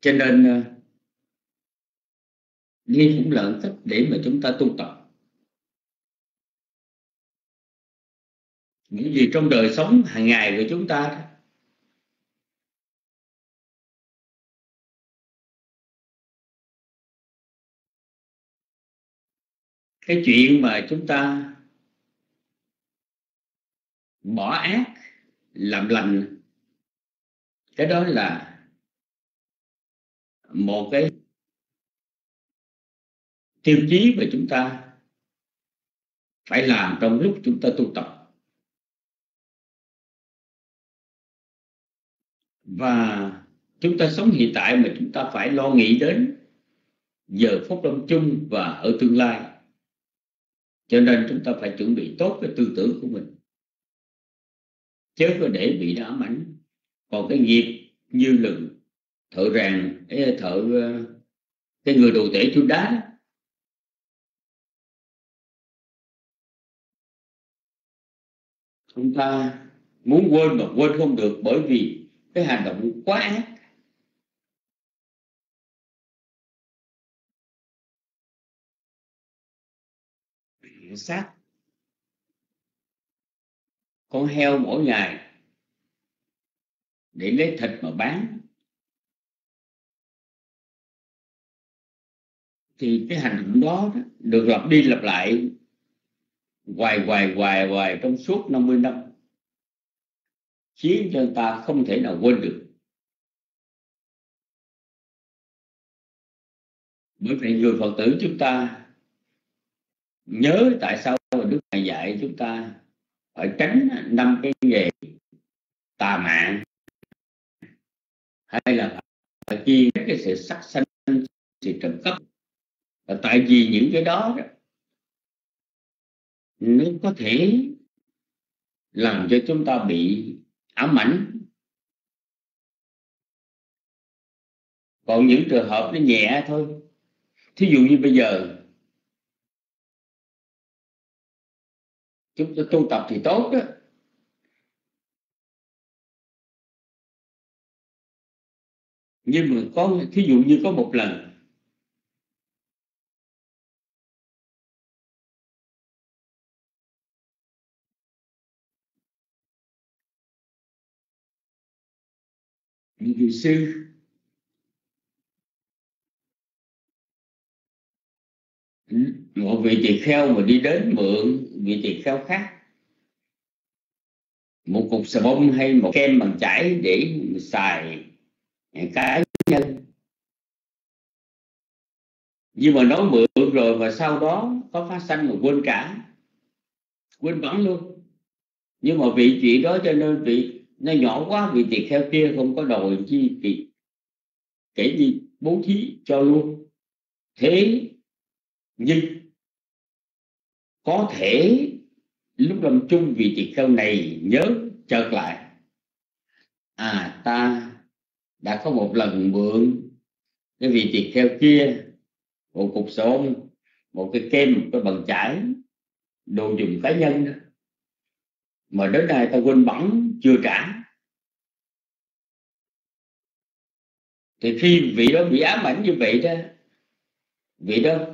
Cho nên ờ, đi cũng là cách để mà chúng ta tu tập. Những gì trong đời sống hàng ngày của chúng ta cái chuyện mà chúng ta bỏ ác, làm lành, cái đó là một cái tiêu chí mà chúng ta phải làm trong lúc chúng ta tu tập. Và chúng ta sống hiện tại mà chúng ta phải lo nghĩ đến giờ phút lâm chung và ở tương lai. Cho nên chúng ta phải chuẩn bị tốt cái tư tưởng của mình. Chớ có để bị đã ám ảnh còn cái nghiệp như lừng thợ ràng thợ ờ, cái người đồ tể chú đá chúng ta muốn quên mà quên không được bởi vì cái hành động quá ác. Sát con heo mỗi ngày để lấy thịt mà bán. Thì cái hành động đó, đó được lặp đi lặp lại hoài hoài hoài hoài trong suốt 50 năm khiến cho người ta không thể nào quên được. Bởi vậy người phật tử chúng ta nhớ tại sao đức thầy dạy chúng ta phải tránh năm cái nghề tà mạng, hay là phải kiên cái sự sắc sanh, sự trầm cấp và tại vì những cái đó, nó có thể làm cho chúng ta bị ám ảnh. Còn những trường hợp nó nhẹ thôi. Thí dụ như bây giờ, chúng ta tu tập thì tốt đó. Nhưng mà có, thí dụ như có một lần vị sư. Ừ, một vị tỳ kheo mà đi đến mượn vị tỳ kheo khác. Một cục xà bông hay một kem bằng chải để xài cá nhân. Nhưng mà nói mượn rồi và sau đó có phát sanh mà quên cả. Quên bẵng luôn. Nhưng mà vị chuyện đó cho nên vị nó nhỏ quá, vì tỳ kheo kia không có đòi chi vị kể gì bố thí cho luôn thế nhưng có thể lúc làm chung vì tỳ kheo này nhớ chợt lại à ta đã có một lần mượn cái vị tỳ kheo kia, một cục xôn một cái kem, một cái bằng chải, đồ dùng cá nhân đó. mà đến nay ta quên bẵng chưa trả. Thì khi vị đó bị ám ảnh như vậy đó, vị đó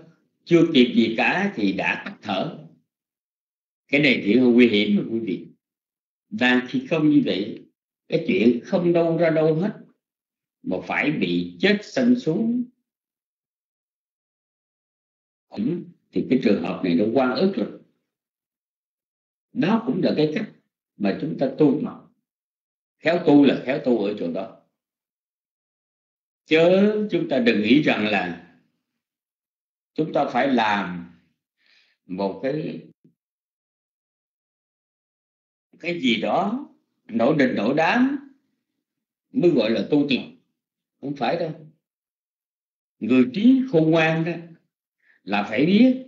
chưa kịp gì cả thì đã tắt thở. Cái này thì nguy hiểm mà quý vị. Và khi không như vậy, cái chuyện không đâu ra đâu hết, mà phải bị chết sanh xuống. Thì cái trường hợp này nó quan ức lắm. Đó cũng là cái cách mà chúng ta tu mà. Khéo tu là khéo tu ở chỗ đó. Chớ chúng ta đừng nghĩ rằng là chúng ta phải làm một cái cái gì đó nổi đình nổi đám mới gọi là tu tập không phải đâu. Người trí khôn ngoan đó là phải biết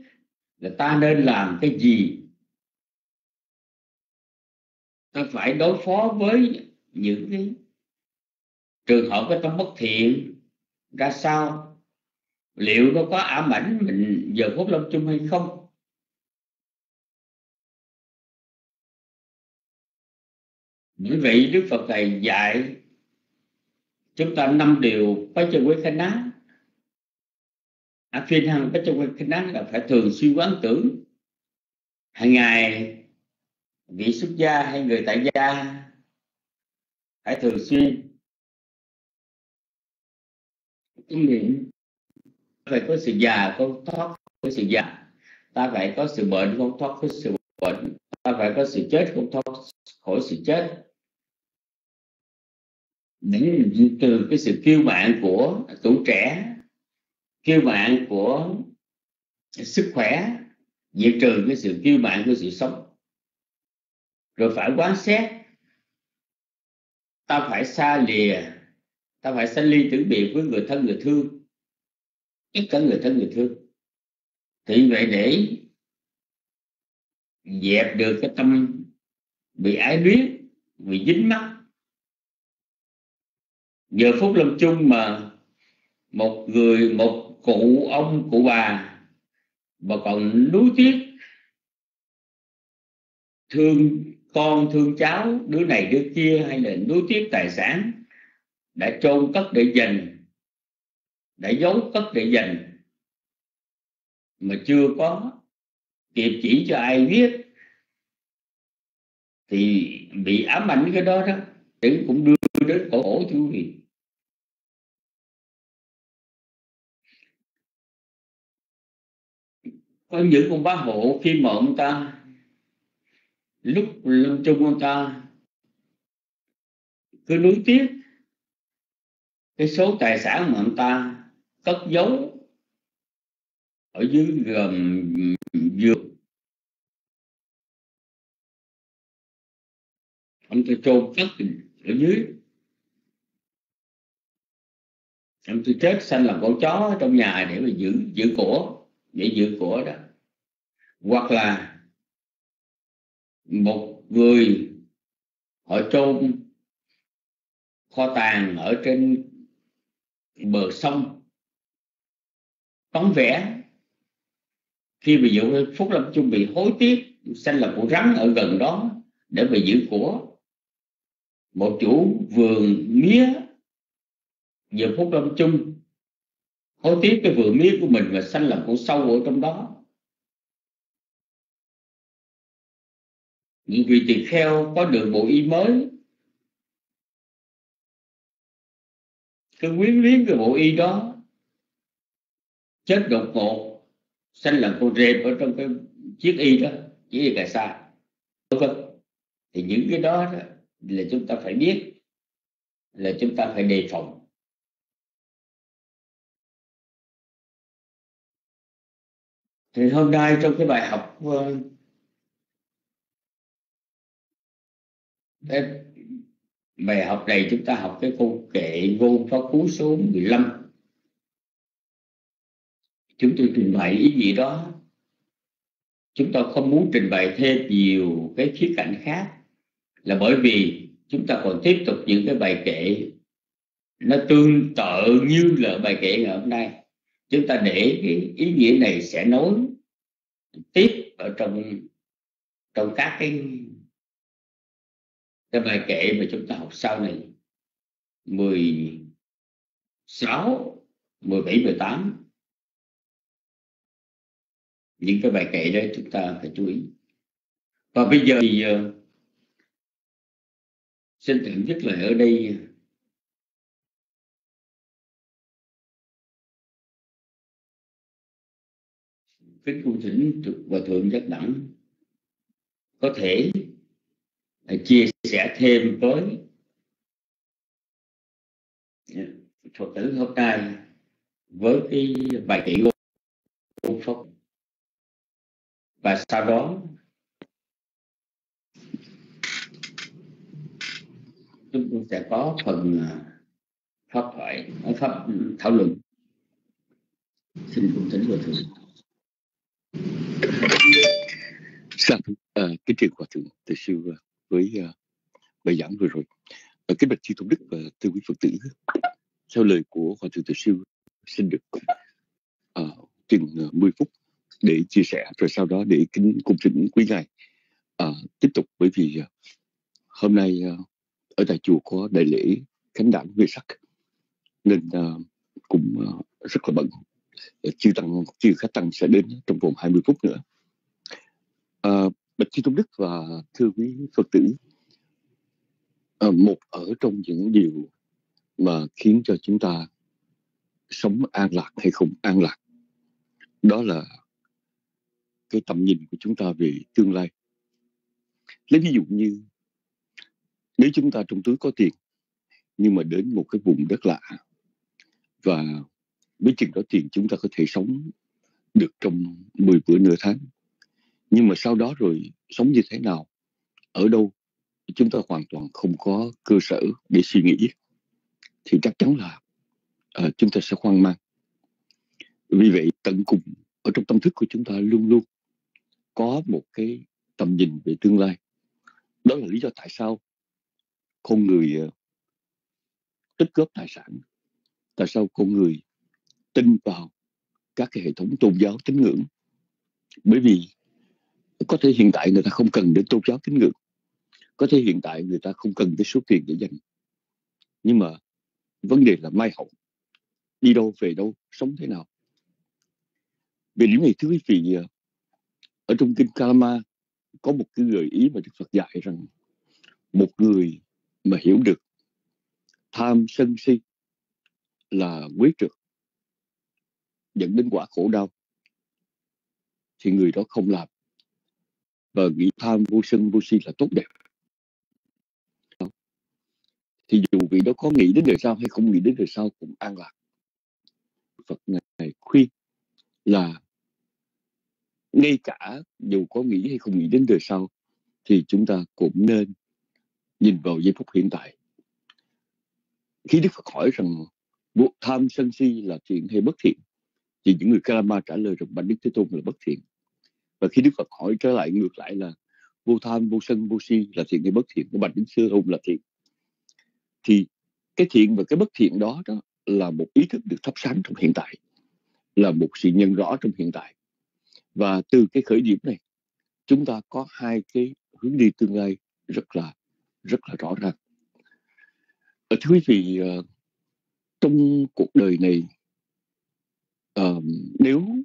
là ta nên làm cái gì ta phải đối phó với những cái trường hợp cái tâm bất thiện. Ra sao? Liệu nó có ám ảnh mình giờ phút lâm chung hay không? Những vị đức phật thầy dạy chúng ta năm điều bách chân quế khánh á a phiên hằng bách chân quế khánh á là phải thường xuyên quán tưởng. Hàng ngày vị xuất gia hay người tại gia phải thường xuyên kinh nghiệm phải có sự già không thoát có sự già. Ta phải có sự bệnh, không thoát có sự bệnh. Ta phải có sự chết, không thoát khỏi sự chết. Những từ cái sự kiêu mạn của tuổi trẻ, kiêu mạn của sức khỏe, diệt trừ cái sự kiêu mạn của sự sống rồi phải quán xét. Ta phải xa lìa. Ta phải sanh ly tử biệt với người thân người thương. Tất cả người thân người thương. Thì vậy để dẹp được cái tâm bị ái luyến, bị dính mắc. Giờ phút lâm chung mà một người, một cụ ông, cụ bà mà còn nuối tiếc, thương con thương cháu, đứa này đứa kia hay là nuối tiếc tài sản, đã chôn cất để dành, đã giấu cất để dành, mà chưa có kịp chỉ cho ai biết, thì bị ám ảnh cái đó đó thì cũng đưa đến cổ khổ chú vị. Có những con bá hộ khi mà ông ta lúc lâm chung ông ta cứ nuối tiếc, cái số tài sản mà ông ta cất giấu ở dưới gầm giường. Ông ta chôn cất ở dưới. Ông ta chết sanh làm con chó trong nhà để mà giữ giữ của, để giữ của đó. Hoặc là một người họ chôn kho tàng ở trên bờ sông vắng vẻ khi bị dụ phúc lâm chung bị hối tiếc sanh lập của rắn ở gần đó để mà giữ của. Một chủ vườn mía giờ phúc lâm chung hối tiếc cái vườn mía của mình và sanh lập của sâu ở trong đó. Vì vị tỳ kheo có được bộ y mới. Cứ quyến luyến cái bộ y đó chết đột ngột sanh là con rệp ở trong cái chiếc y đó chiếc y cà sa. Vân thì những cái đó, đó là chúng ta phải biết là chúng ta phải đề phòng. Thì hôm nay trong cái bài học ờ, cái bài học này chúng ta học cái câu kệ vô có cú số 15 chúng tôi trình bày ý nghĩa đó. Chúng ta không muốn trình bày thêm nhiều cái khía cạnh khác là bởi vì chúng ta còn tiếp tục những cái bài kệ nó tương tự như là bài kệ ngày hôm nay. Chúng ta để cái ý nghĩa này sẽ nối tiếp ở trong trong các cái cái bài kệ mà chúng ta học sau này. 16 17 18 những cái bài kệ đấy chúng ta phải chú ý. Và bây giờ thì uh, xin tạm dứt lời ở đây. Kính cung thỉnh và thượng giác đẳng có thể chia sẻ thêm với dạ, Phật tử hôm nay với cái bài kỹ ngôn phật và sau đó chúng tôi sẽ có phần à, pháp thoại à, pháp thảo luận. Xin cùng tính của thượng. Dạ, à, kính trình hòa thượng từ sư với uh, bài giảng vừa rồi. À, kính bạch chư tôn đức và thưa quý phật tử, theo lời của hòa thượng từ Siêu xin được uh, chừng ờ, uh, 10 phút để chia sẻ rồi sau đó để kính cung thỉnh quý ngài. Uh, tiếp tục bởi vì uh, hôm nay uh, ở tại chùa có đại lễ khánh đản về sắc nên uh, cũng uh, rất là bận. Chư tăng chư khách tăng sẽ đến trong vòng 20 phút nữa. Uh, bạch chư tôn đức và thưa quý phật tử. Ờ, một ở trong những điều mà khiến cho chúng ta sống an lạc hay không an lạc, đó là cái tầm nhìn của chúng ta về tương lai. Lấy ví dụ như, nếu chúng ta trong túi có tiền, nhưng mà đến một cái vùng đất lạ, và với chừng đó tiền chúng ta có thể sống được trong 10 bữa nửa tháng nhưng mà sau đó rồi sống như thế nào? Ở đâu chúng ta hoàn toàn không có cơ sở để suy nghĩ. Thì chắc chắn là uh, chúng ta sẽ hoang mang. Vì vậy tận cùng ở trong tâm thức của chúng ta luôn luôn có một cái tầm nhìn về tương lai. Đó là lý do tại sao con người uh, tích góp tài sản tại sao con người tin vào các cái hệ thống tôn giáo tín ngưỡng. Bởi vì có thể hiện tại người ta không cần đến tôn giáo tín ngưỡng. Có thể hiện tại người ta không cần cái số tiền để dành. Nhưng mà vấn đề là mai hậu. Đi đâu, về đâu, sống thế nào? Về điểm này thưa quý vị, ở trong kinh Kalama có một cái gợi ý mà Đức Phật dạy rằng một người mà hiểu được tham sân si là quế trượt dẫn đến quả khổ đau, thì người đó không làm và nghĩ tham vô sân vô si là tốt đẹp. Thì dù vị đó có nghĩ đến đời sau hay không nghĩ đến đời sau cũng an lạc. Phật ngài khuyên là ngay cả dù có nghĩ hay không nghĩ đến đời sau, thì chúng ta cũng nên nhìn vào giây phút hiện tại. Khi Đức Phật hỏi rằng tham sân si là thiện hay bất thiện, thì những người Kalama trả lời rằng Bạch Đức Thế Tôn là bất thiện và khi Đức Phật hỏi trở lại ngược lại là vô tham vô sân vô si là thiện hay bất thiện? Của Bạch đến xưa hùng là thiện. Thì cái thiện và cái bất thiện đó đó là một ý thức được thắp sáng trong hiện tại là một sự nhân rõ trong hiện tại. Và từ cái khởi điểm này chúng ta có hai cái hướng đi tương lai rất là rất là rõ ràng. Ở thưa quý vị ờ, trong cuộc đời này uh, nếu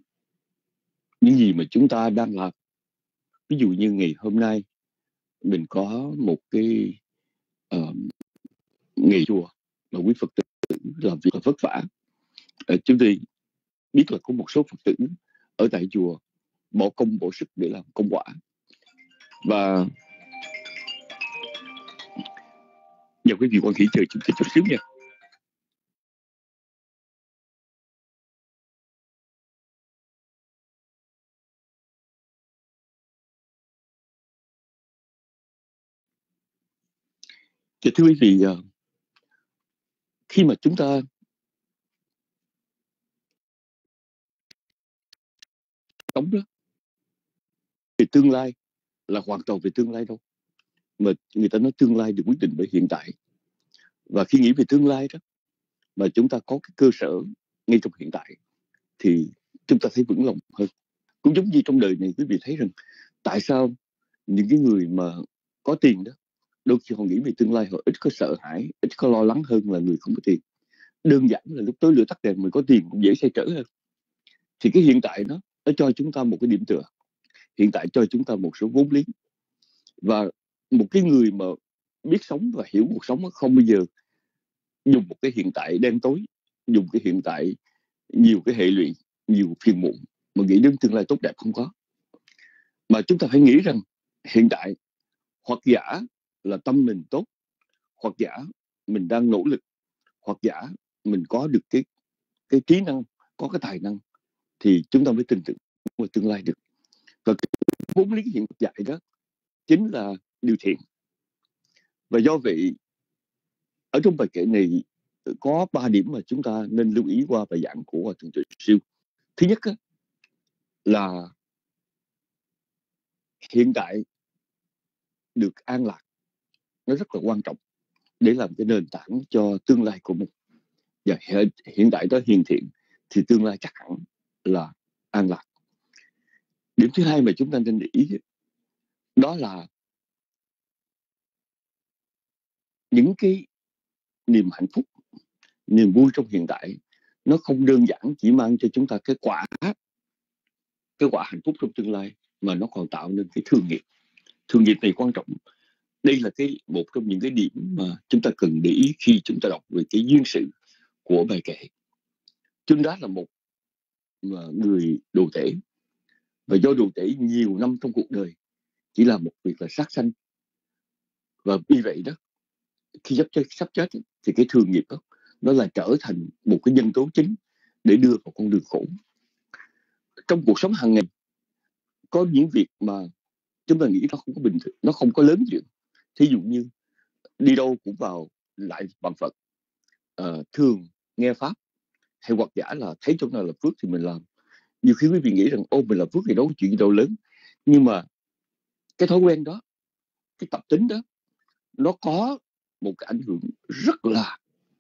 những gì mà chúng ta đang làm. Ví dụ như ngày hôm nay mình có một cái ờ, uh, nghề chùa mà quý phật tử làm việc là vất vả. Uh, chúng tôi biết là có một số phật tử ở tại chùa bỏ công bỏ sức để làm công quả. Và nhờ quý vị quan hỷ chờ chúng ta chút xíu nha. Thì thưa quý vị, ờ, khi mà chúng ta sống đó thì tương lai là hoàn toàn về tương lai đâu. Mà người ta nói tương lai được quyết định bởi hiện tại. Và khi nghĩ về tương lai đó mà chúng ta có cái cơ sở ngay trong hiện tại thì chúng ta thấy vững lòng hơn. Cũng giống như trong đời này quý vị thấy rằng tại sao những cái người mà có tiền đó đôi khi họ nghĩ về tương lai, họ ít có sợ hãi, ít có lo lắng hơn là người không có tiền. Đơn giản là lúc tối lửa tắt đèn mình có tiền cũng dễ xoay trở hơn. Thì cái hiện tại đó, nó cho chúng ta một cái điểm tựa. Hiện tại cho chúng ta một số vốn liếng. Và một cái người mà biết sống và hiểu cuộc sống không bao giờ dùng một cái hiện tại đen tối, dùng cái hiện tại nhiều cái hệ lụy, nhiều phiền muộn, mà nghĩ đến tương lai tốt đẹp không có. Mà chúng ta phải nghĩ rằng hiện tại hoặc giả là tâm mình tốt hoặc giả mình đang nỗ lực hoặc giả mình có được cái cái trí năng có cái tài năng thì chúng ta mới tin tưởng về tương lai được. Và bốn lý hiện dạy đó chính là điều thiện. Và do vậy ở trong bài kể này ờ, có ba điểm mà chúng ta nên lưu ý qua bài giảng của thượng tuệ siêu. Thứ nhất á, là hiện tại được an lạc nó rất là quan trọng để làm cái nền tảng cho tương lai của mình. Và hiện tại đó hiền thiện thì tương lai chắc hẳn là an lạc. Điểm thứ hai mà chúng ta nên để ý đó là những cái niềm hạnh phúc, niềm vui trong hiện tại nó không đơn giản chỉ mang cho chúng ta cái quả cái quả hạnh phúc trong tương lai mà nó còn tạo nên cái thương nghiệp. Thương nghiệp này quan trọng đây là cái một trong những cái điểm mà chúng ta cần để ý khi chúng ta đọc về cái duyên sự của bài kệ. Chúng Đá là một à, người đồ tể. Và do đồ tể nhiều năm trong cuộc đời chỉ là một việc là sát sanh. Và vì vậy đó khi sắp chết, sắp chết thì cái thương nghiệp đó nó là trở thành một cái nhân tố chính để đưa vào con đường khổ. Trong cuộc sống hàng ngày có những việc mà chúng ta nghĩ nó không có bình thường nó không có lớn chuyện thí dụ như đi đâu cũng vào lại bằng phật uh, thường nghe pháp hay hoặc giả là thấy chỗ nào là phước thì mình làm. Nhiều khi quý vị nghĩ rằng ô mình làm phước thì đâu có chuyện gì đâu lớn. Nhưng mà cái thói quen đó cái tập tính đó nó có một cái ảnh hưởng rất là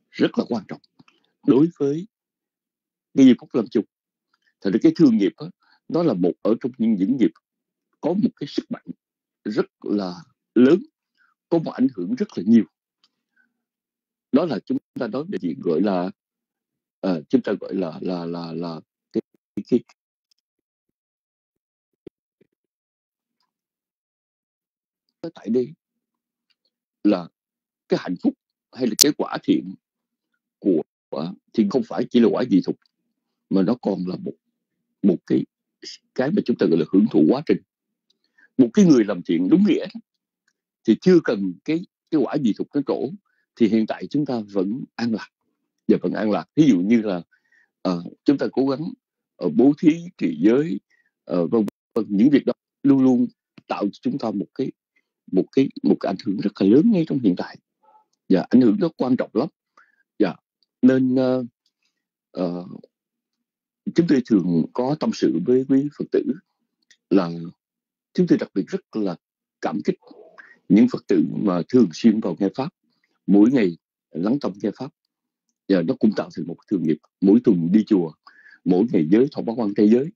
rất là quan trọng đối với cái nghiệp phúc làm chung. Thật ra cái thương nghiệp đó, nó là một ở trong những những nghiệp có một cái sức mạnh rất là lớn có một ảnh hưởng rất là nhiều. Đó là chúng ta nói về chuyện gọi là uh, chúng ta gọi là là là là cái, cái, cái tại đây là cái hạnh phúc hay là cái quả thiện của thì không phải chỉ là quả dị thục mà nó còn là một một cái cái mà chúng ta gọi là hưởng thụ quá trình. Một cái người làm thiện đúng nghĩa thì chưa cần cái cái quả gì thuộc cái cổ thì hiện tại chúng ta vẫn an lạc và vẫn an lạc. Ví dụ như là uh, chúng ta cố gắng uh, bố thí trì giới uh, vân vân những việc đó luôn luôn tạo cho chúng ta một cái một cái một cái ảnh hưởng rất là lớn ngay trong hiện tại. Và ảnh hưởng rất quan trọng lắm. Và nên uh, uh, chúng tôi thường có tâm sự với quý phật tử là chúng tôi đặc biệt rất là cảm kích những phật tử mà thường xuyên vào nghe pháp mỗi ngày lắng tâm nghe pháp và nó cũng tạo thành một thường nghiệp. Mỗi tuần đi chùa mỗi ngày giới thọ bá quan thế giới.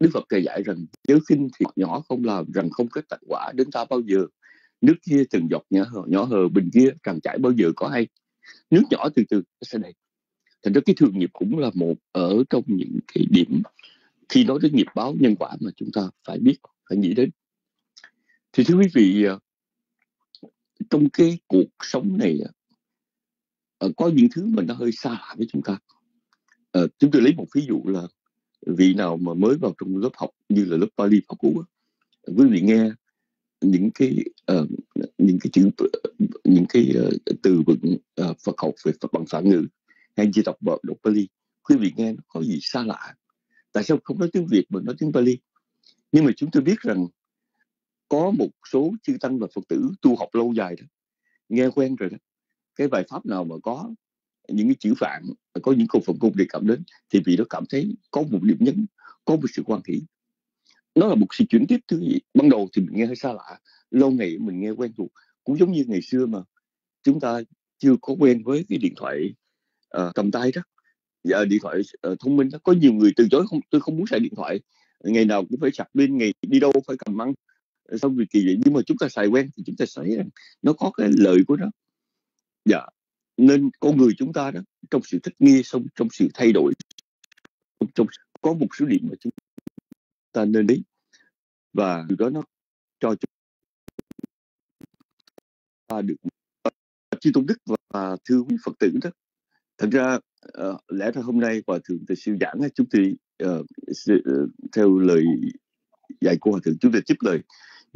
Đức Phật kể dạy rằng giới khinh thì nhỏ không làm rằng không kết tặng quả đến ta bao giờ. Nước kia từng giọt nhỏ hờ, nhỏ hờ bình kia càng chảy bao giờ có hay. Nước nhỏ từ từ sẽ đầy. Thành ra cái thường nghiệp cũng là một ở trong những cái điểm khi nói đến nghiệp báo nhân quả mà chúng ta phải biết phải nghĩ đến thì thưa quý vị à, trong cái cuộc sống này à, ờ, có những thứ mà nó hơi xa lạ với chúng ta. À, chúng tôi lấy một ví dụ là vị nào mà mới vào trong lớp học như là lớp Pali Pháp Cú quý vị nghe những cái uh, những cái chữ những cái uh, từ vựng uh, Phật học về Phật bằng phản ngữ hay chỉ đọc đọc Pali quý vị nghe nó có gì xa lạ. Tại sao không nói tiếng Việt mà nói tiếng Pali? Nhưng mà chúng tôi biết rằng có một số chư tăng và Phật tử tu học lâu dài đó nghe quen rồi đó cái bài pháp nào mà có những cái chữ phạn có những câu phần cung đề cập đến thì vị đó cảm thấy có một điểm nhấn có một sự quan hỷ. Nó là một sự chuyển tiếp thứ gì? Ban đầu thì mình nghe hơi xa lạ lâu ngày mình nghe quen thuộc cũng giống như ngày xưa mà chúng ta chưa có quen với cái điện thoại uh, cầm tay đó. Giờ điện thoại uh, thông minh đó có nhiều người từ chối không tôi không muốn xài điện thoại ngày nào cũng phải sạc pin ngày đi đâu phải cầm ăn sao vì kỳ vậy nhưng mà chúng ta xài quen thì chúng ta thấy rằng nó có cái lợi của nó. Dạ nên con người chúng ta đó trong sự thích nghi xong trong sự thay đổi trong có một số điểm mà chúng ta nên đi và điều đó nó cho chúng ta được chư tôn đức và thưa quý phật tử đó. Thật ra uh, lẽ ra hôm nay hòa thượng từ siêu giảng chúng tôi uh, theo lời dạy của hòa thượng chúng tôi tiếp lời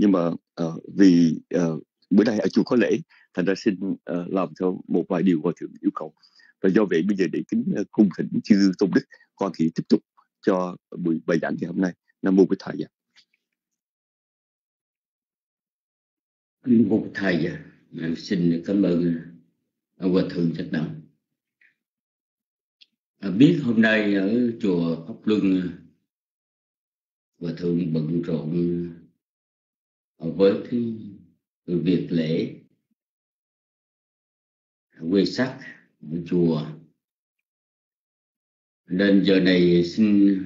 nhưng mà uh, vì uh, bữa nay ở chùa có lễ thành ra xin uh, làm theo một vài điều hòa thượng yêu cầu. Và do vậy bây giờ để kính uh, cung thỉnh chư tôn đức con thì tiếp tục cho buổi bài giảng ngày hôm nay. Nam mô bích thầy nam mô thầy xin cảm ơn hòa thượng trách đồng à, biết hôm nay ở chùa pháp luân hòa thượng bận rộn Ờ, với cái việc lễ quê sắc ở chùa. Nên giờ này xin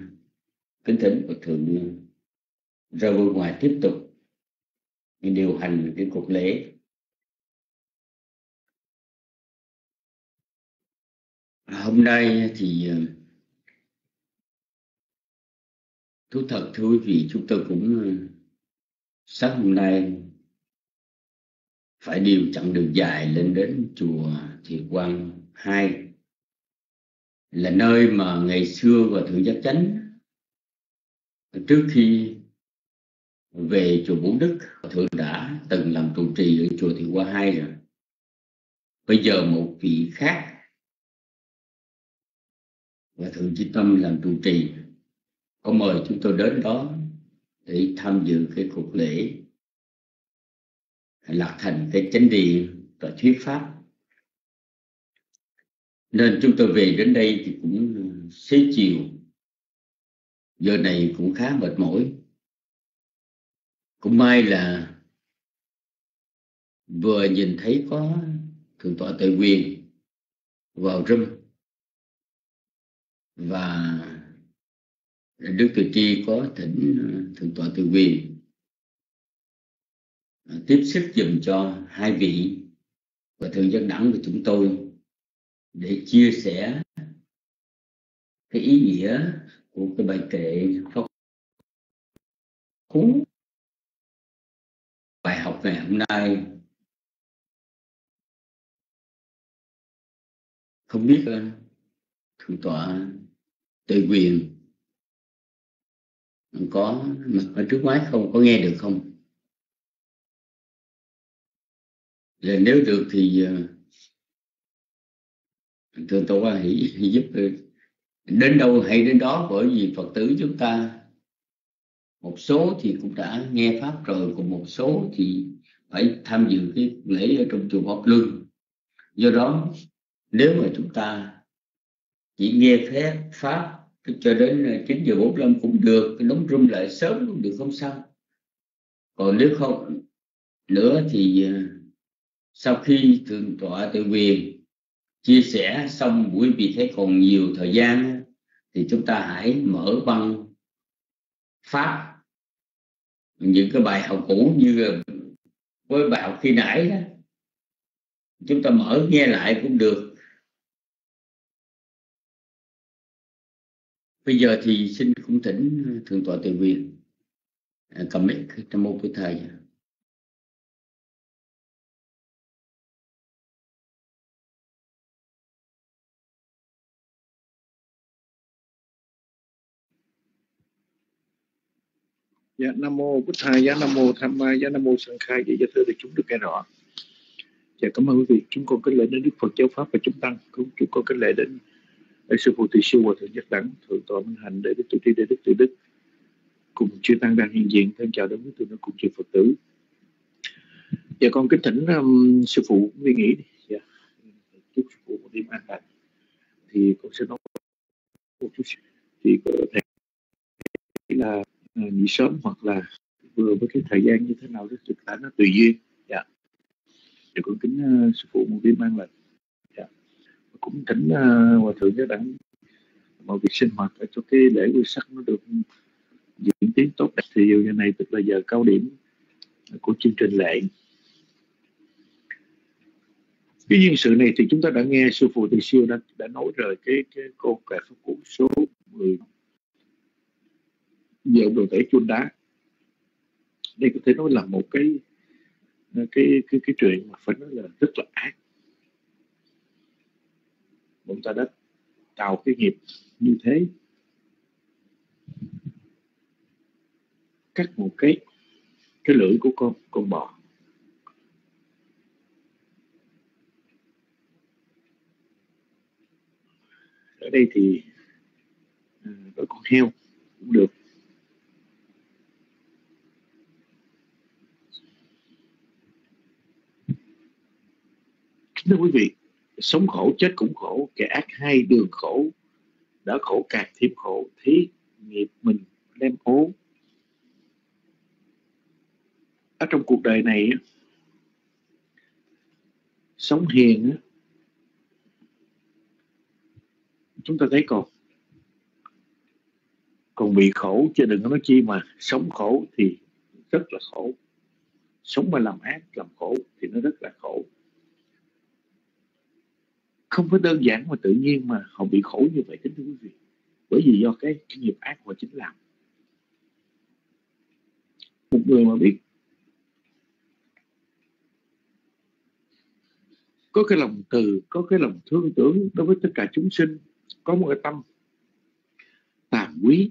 kính thỉnh của thượng ra bên ngoài tiếp tục điều hành cái cuộc lễ. Hôm nay thì ờ, thú thật thưa quý vị, chúng tôi cũng ờ, sáng hôm nay, phải điều chặng đường dài lên đến chùa Thị Quang hai. Là nơi mà ngày xưa và thượng giác chánh, trước khi về chùa Bốn Đức, thượng đã từng làm trụ trì ở chùa Thị Quang hai rồi. Bây giờ một vị khác và thượng chí tâm làm trụ trì. Có mời chúng tôi đến đó để tham dự cái cuộc lễ. Lạc thành cái chánh điện và thuyết pháp. Nên chúng tôi về đến đây thì cũng ờ, xế chiều. Giờ này cũng khá mệt mỏi. Cũng may là vừa nhìn thấy có thượng tọa tề quyền vào râm và đức từ tri có thỉnh ờ, thượng tọa Từ quyền ờ, tiếp sức dùm cho hai vị và thượng dân đẳng của chúng tôi để chia sẻ cái ý nghĩa của cái bài kệ pháp cú bài học ngày hôm nay. Không biết ờ, thượng tọa tự quyền có mặt ở trước máy không có nghe được không? Là nếu được thì ờ, thưa tổ quan hãy, hãy giúp đến đâu hay đến đó bởi vì phật tử chúng ta một số thì cũng đã nghe pháp rồi còn một số thì phải tham dự cái lễ ở trong chùa Pháp Luân. Do đó nếu mà chúng ta chỉ nghe phép pháp cho đến à, 9 giờ 45 cũng được đóng room lại sớm cũng được, không sao. Còn nếu không, nữa thì à, sau khi thượng tọa tự quyền chia sẻ xong buổi vì thấy còn nhiều thời gian thì chúng ta hãy mở băng pháp. Những cái bài học cũ như à, với bài học khi nãy đó, chúng ta mở nghe lại cũng được. Bây giờ thì xin cũng thỉnh thượng tọa từ quyền à, cầm mic trong một cái thời dạ nam mô Bích thầy dạ nam mô tham ma dạ nam mô sanh khai dạ dạ thưa thì chúng được nghe rõ. Dạ cảm ơn quý vị. Chúng con kính lễ đến đức phật giáo pháp và chúng tăng. Cũng chúng con kính lễ đến sư phụ tỳ sư hòa thượng nhất đẳng thượng tọa minh hạnh để đức tự tri để đức tự đức cùng chư tăng đang hiện diện. Thân chào đến quý vị nó cùng chư phật tử. Dạ con kính thỉnh um, sư phụ suy nghĩ đi. Dạ. chúc sư phụ một đêm an lành. Thì con sẽ nói một chút thì có thể là à, nghỉ sớm hoặc là vừa với cái thời gian như thế nào đó thực là nó tùy duyên. Dạ. Thì con kính uh, sư phụ một đêm an lành cũng thỉnh uh, hòa thượng giới đẳng mọi việc sinh hoạt cho cái lễ quy sắc nó được diễn tiến tốt đẹp. Thì giờ này tức là giờ cao điểm của chương trình lễ. Cái duyên sự này thì chúng ta đã nghe sư phụ từ siêu đã đã nói rồi cái cái câu kệ pháp cụ số 10 giờ đồ tể chuôn đá. Đây có thể nói là một cái cái cái cái chuyện mà phải nói là rất là ác chúng ta đã tạo cái nghiệp như thế. Cắt một cái cái lưỡi của con con bò. Ở đây thì à, có con heo cũng được. Thưa quý vị sống khổ, chết cũng khổ, kẻ ác hai đường khổ, đã khổ càng thêm khổ thế nghiệp mình đem ố. Ở trong cuộc đời này, sống hiền, chúng ta thấy còn còn bị khổ, chứ đừng có nói chi mà sống khổ thì rất là khổ. Sống mà làm ác, làm khổ thì nó rất là khổ không phải đơn giản mà tự nhiên mà họ bị khổ như vậy kính thưa quý vị. Bởi vì do cái, cái nghiệp ác họ chính làm. Một người mà biết có cái lòng từ có cái lòng thương tưởng đối với tất cả chúng sinh có một cái tâm tàm quý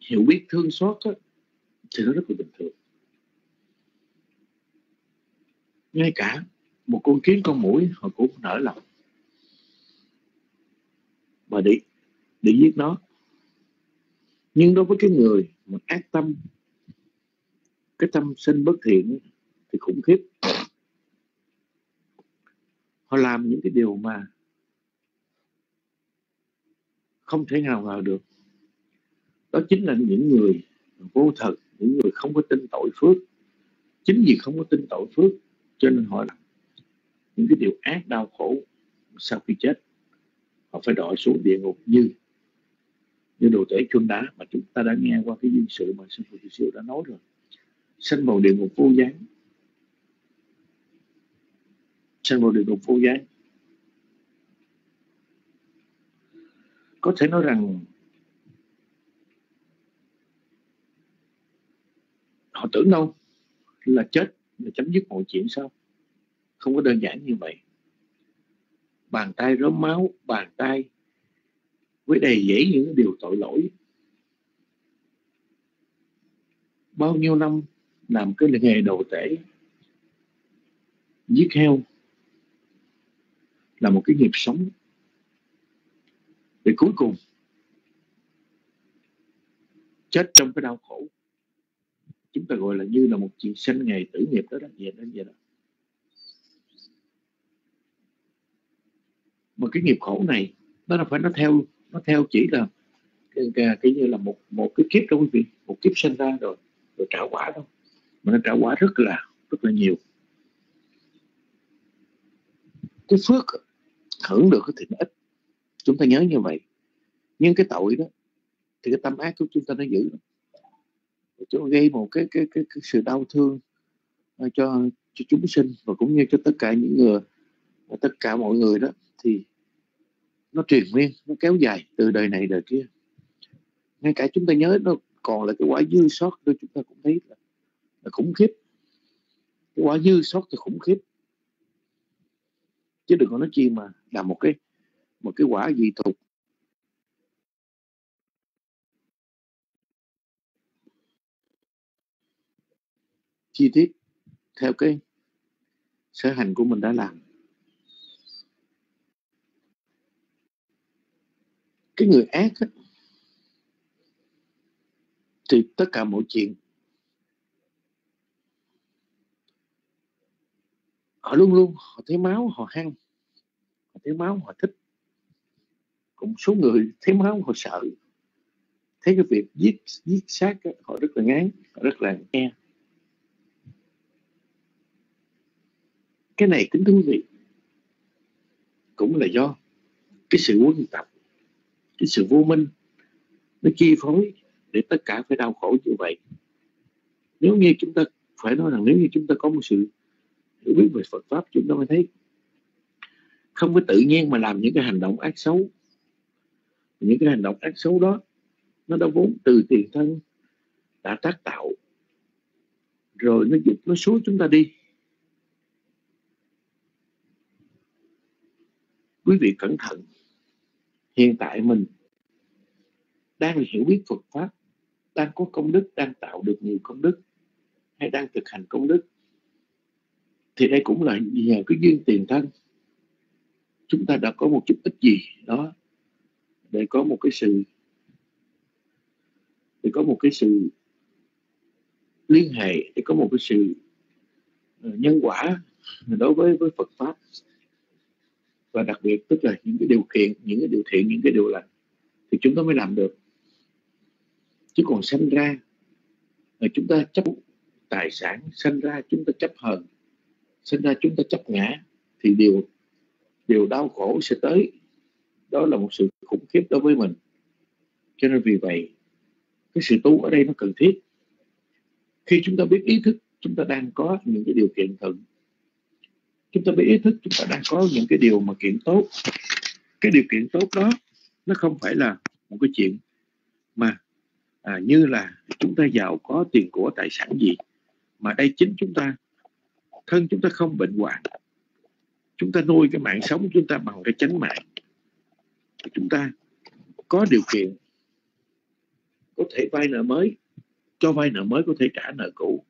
hiểu biết thương xót đó, thì nó rất là bình thường. Ngay cả một con kiến con mũi họ cũng nở lòng mà để để giết nó. Nhưng đối với cái người mà ác tâm, cái tâm sinh bất thiện thì khủng khiếp. Họ làm những cái điều mà không thể nào ngờ được. Đó chính là những người vô thật, những người không có tin tội phước. Chính vì không có tin tội phước, cho nên họ làm những cái điều ác, đau khổ sau khi chết họ phải đội xuống địa ngục như như đồ tể chôn đá mà chúng ta đã nghe qua cái duyên sự mà sư phụ siêu đã nói rồi. Sanh vào địa ngục vô gián. Sanh vào địa ngục vô gián. Có thể nói rằng họ tưởng đâu là chết là chấm dứt mọi chuyện sao? Không có đơn giản như vậy bàn tay rớm máu, bàn tay với đầy dẫy những điều tội lỗi. Bao nhiêu năm làm cái nghề đồ tể giết heo là một cái nghiệp sống. Để cuối cùng, chết trong cái đau khổ, chúng ta gọi là như là một chuyện sanh nghề tử nghiệp đó đó vậy đó vậy đó. Mà cái nghiệp khổ này nó là phải nó theo nó theo chỉ là cái, như là một một cái kiếp đó quý vị một kiếp sinh ra rồi rồi trả quả đâu mà nó trả quả rất là rất là nhiều. Cái phước hưởng được thì nó ít. Chúng ta nhớ như vậy. Nhưng cái tội đó thì cái tâm ác của chúng ta nó giữ. Nó gây một cái cái cái, cái sự đau thương ờ, cho cho chúng sinh và cũng như cho tất cả những người tất cả mọi người đó thì nó truyền nguyên. nó kéo dài từ đời này đời kia. Ngay cả chúng ta nhớ nó còn là cái quả dư sót đó chúng ta cũng thấy là, là khủng khiếp. Cái quả dư sót thì khủng khiếp. Chứ đừng có nói chi mà là một cái một cái quả dị thục. Chi tiết theo cái sở hành của mình đã làm cái người ác á, thì tất cả mọi chuyện họ luôn luôn họ thấy máu họ hăng họ thấy máu họ thích. Cũng số người thấy máu họ sợ thấy cái việc giết giết sát họ rất là ngán họ rất là nghe cái này kính thưa quý vị cũng là do cái sự quân tập cái sự vô minh nó chi phối để tất cả phải đau khổ như vậy. Nếu như chúng ta phải nói rằng nếu như chúng ta có một sự hiểu biết về Phật pháp, chúng ta mới thấy không có tự nhiên mà làm những cái hành động ác xấu. Những cái hành động ác xấu đó, nó đã vốn từ tiền thân đã tác tạo, rồi nó giúp, nó xuống chúng ta đi. Quý vị cẩn thận hiện tại mình đang hiểu biết Phật pháp, đang có công đức, đang tạo được nhiều công đức, hay đang thực hành công đức, thì đây cũng là nhờ cái duyên tiền thân. Chúng ta đã có một chút ít gì đó để có một cái sự, để có một cái sự liên hệ, để có một cái sự ờ, nhân quả đối với với Phật pháp và đặc biệt tức là những cái điều kiện, những cái điều thiện, những cái điều lành thì chúng ta mới làm được. Chứ còn sanh ra, là chúng ta chấp tài sản, sanh ra chúng ta chấp hờn, sanh ra chúng ta chấp ngã thì điều điều đau khổ sẽ tới. Đó là một sự khủng khiếp đối với mình. Cho nên vì vậy, cái sự tu ở đây nó cần thiết. Khi chúng ta biết ý thức, chúng ta đang có những cái điều kiện thuận chúng ta biết ý thức chúng ta đang có những cái điều mà kiện tốt. Cái điều kiện tốt đó nó không phải là một cái chuyện mà à, như là chúng ta giàu có tiền của tài sản gì mà đây chính chúng ta thân chúng ta không bệnh hoạn. Chúng ta nuôi cái mạng sống chúng ta bằng cái chánh mạng. Chúng ta có điều kiện có thể vay nợ mới cho vay nợ mới có thể trả nợ cũ.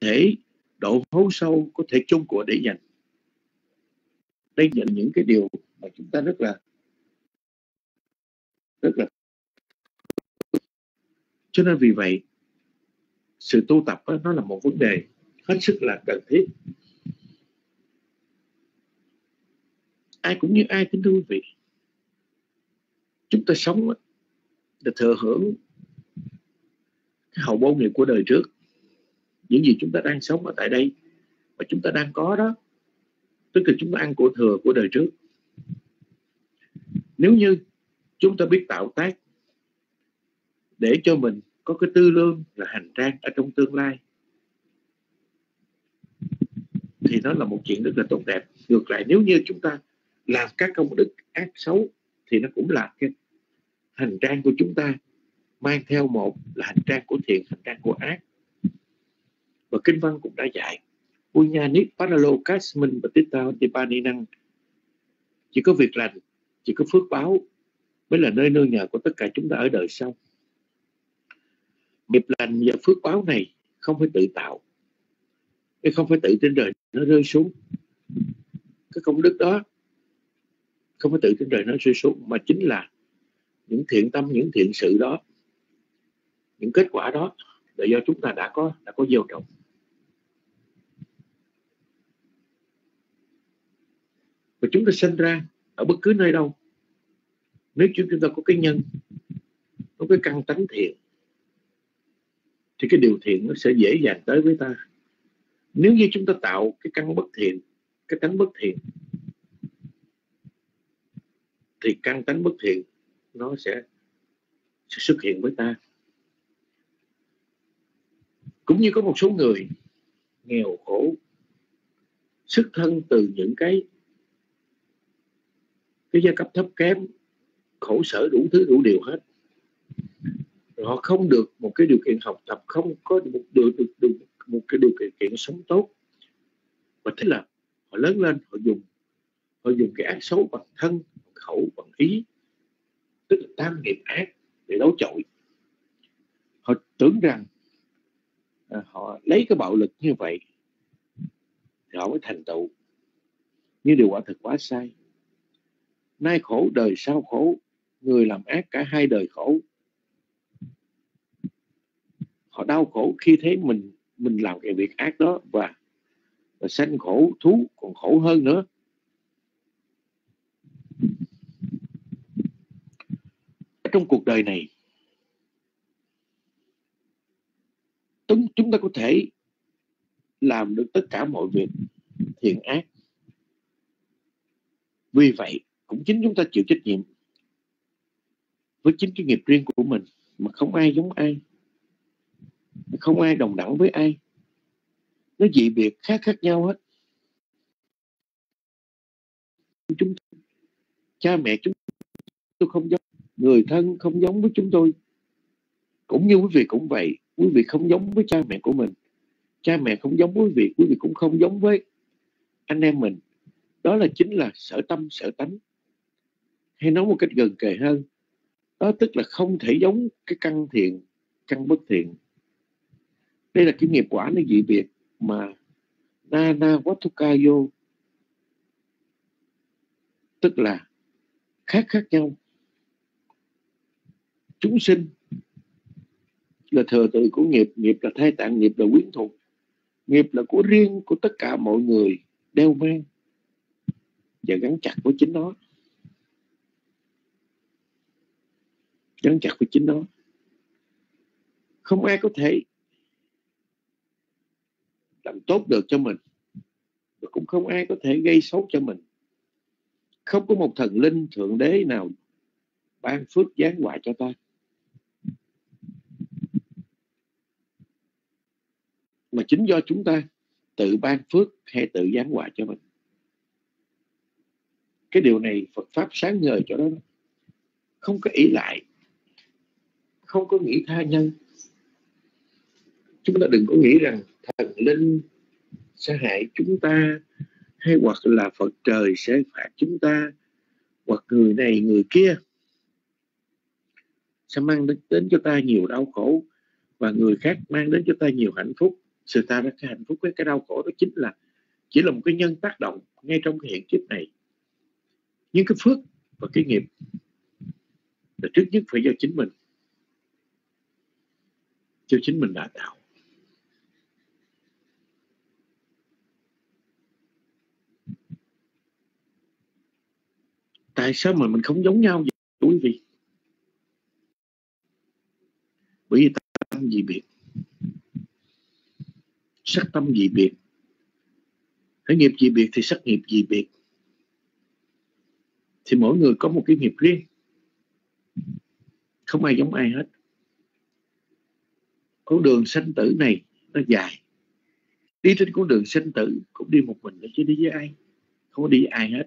Để độ hố sâu có thể chung của để dành. Đây là những cái điều mà chúng ta rất là rất là. Cho nên vì vậy sự tu tập đó, nó là một vấn đề hết sức là cần thiết. Ai cũng như ai kính thưa quý vị chúng ta sống để thừa hưởng cái hậu bao nghiệp của đời trước những gì chúng ta đang sống ở tại đây và chúng ta đang có đó. Tức là chúng ta ăn của thừa, của đời trước. Nếu như chúng ta biết tạo tác để cho mình có cái tư lương là hành trang ở trong tương lai, thì nó là một chuyện rất là tốt đẹp. Ngược lại, nếu như chúng ta làm các công đức ác xấu, thì nó cũng là cái hành trang của chúng ta mang theo một là hành trang của thiện, hành trang của ác và kinh văn cũng đã dạy Punya Nippanalo Kasmin và Tita Tipani năng. Chỉ có việc lành, chỉ có phước báo mới là nơi nương nhờ của tất cả chúng ta ở đời sau. Nghiệp lành và phước báo này không phải tự tạo cái không phải tự trên đời nó rơi xuống. Cái công đức đó không phải tự trên đời nó rơi xuống, mà chính là những thiện tâm, những thiện sự đó, những kết quả đó là do chúng ta đã có đã có gieo trồng. Và chúng ta sinh ra ở bất cứ nơi đâu. Nếu chúng ta có cái nhân có cái căn tánh thiện thì cái điều thiện nó sẽ dễ dàng tới với ta. Nếu như chúng ta tạo cái căn bất thiện cái tánh bất thiện thì căn tánh bất thiện nó sẽ, sẽ xuất hiện với ta. Cũng như có một số người nghèo khổ xuất thân từ những cái cái giai cấp thấp kém khổ sở đủ thứ đủ điều hết. Họ không được một cái điều kiện học tập không có một được, được, được một cái điều kiện, kiện sống tốt. Và thế là họ lớn lên họ dùng họ dùng cái ác xấu bằng thân bằng khẩu bằng ý tức là tam nghiệp ác để đấu chọi. Họ tưởng rằng à, họ lấy cái bạo lực như vậy thì họ mới thành tựu. Nhưng điều quả thực quá sai nay khổ, đời sau khổ. Người làm ác cả hai đời khổ. Họ đau khổ khi thấy mình mình làm cái việc ác đó và và sanh khổ, thú còn khổ hơn nữa. Trong cuộc đời này chúng ta có thể làm được tất cả mọi việc thiện ác. Vì vậy cũng chính chúng ta chịu trách nhiệm với chính cái nghiệp riêng của mình, mà không ai giống ai không ai đồng đẳng với ai. Nó dị biệt khác khác nhau hết. Chúng cha mẹ chúng tôi không giống, người thân không giống với chúng tôi. Cũng như quý vị cũng vậy, quý vị không giống với cha mẹ của mình. Cha mẹ không giống quý vị quý vị cũng không giống với anh em mình. Đó là chính là sở tâm, sở tánh hay nói một cách gần kề hơn, đó tức là không thể giống cái căn thiện, căn bất thiện. Đây là cái nghiệp quả nó dị biệt mà na na vô tức là khác khác nhau. Chúng sinh là thừa tự của nghiệp nghiệp là thai tạng, nghiệp là quyến thuộc, nghiệp là của riêng của tất cả mọi người đeo mang và gắn chặt với chính nó. Gắn chặt với chính nó không ai có thể làm tốt được cho mình. Và cũng không ai có thể gây xấu cho mình. Không có một thần linh thượng đế nào ban phước giáng họa cho ta. Mà chính do chúng ta tự ban phước hay tự giáng họa cho mình. Cái điều này Phật pháp sáng ngời cho đó. Không có ý lại không có nghĩ tha nhân. Chúng ta đừng có nghĩ rằng thần linh sẽ hại chúng ta hay hoặc là Phật trời sẽ phạt chúng ta hoặc người này người kia sẽ mang đến, đến cho ta nhiều đau khổ và người khác mang đến cho ta nhiều hạnh phúc. Sự ta ra cái hạnh phúc với cái đau khổ đó chính là chỉ là một cái nhân tác động ngay trong cái hiện kiếp này. Nhưng cái phước và cái nghiệp là trước nhất phải do chính mình cho chính mình đã tạo. Tại sao mà mình không giống nhau vậy quý vị? Bởi vì tâm gì biệt? Sắc tâm gì biệt? Thể nghiệp gì biệt thì sắc nghiệp gì biệt? Thì mỗi người có một cái nghiệp riêng. Không ai giống ai hết con đường sanh tử này nó dài. Đi trên con đường sinh tử cũng đi một mình chứ đi với ai? Không có đi với ai hết.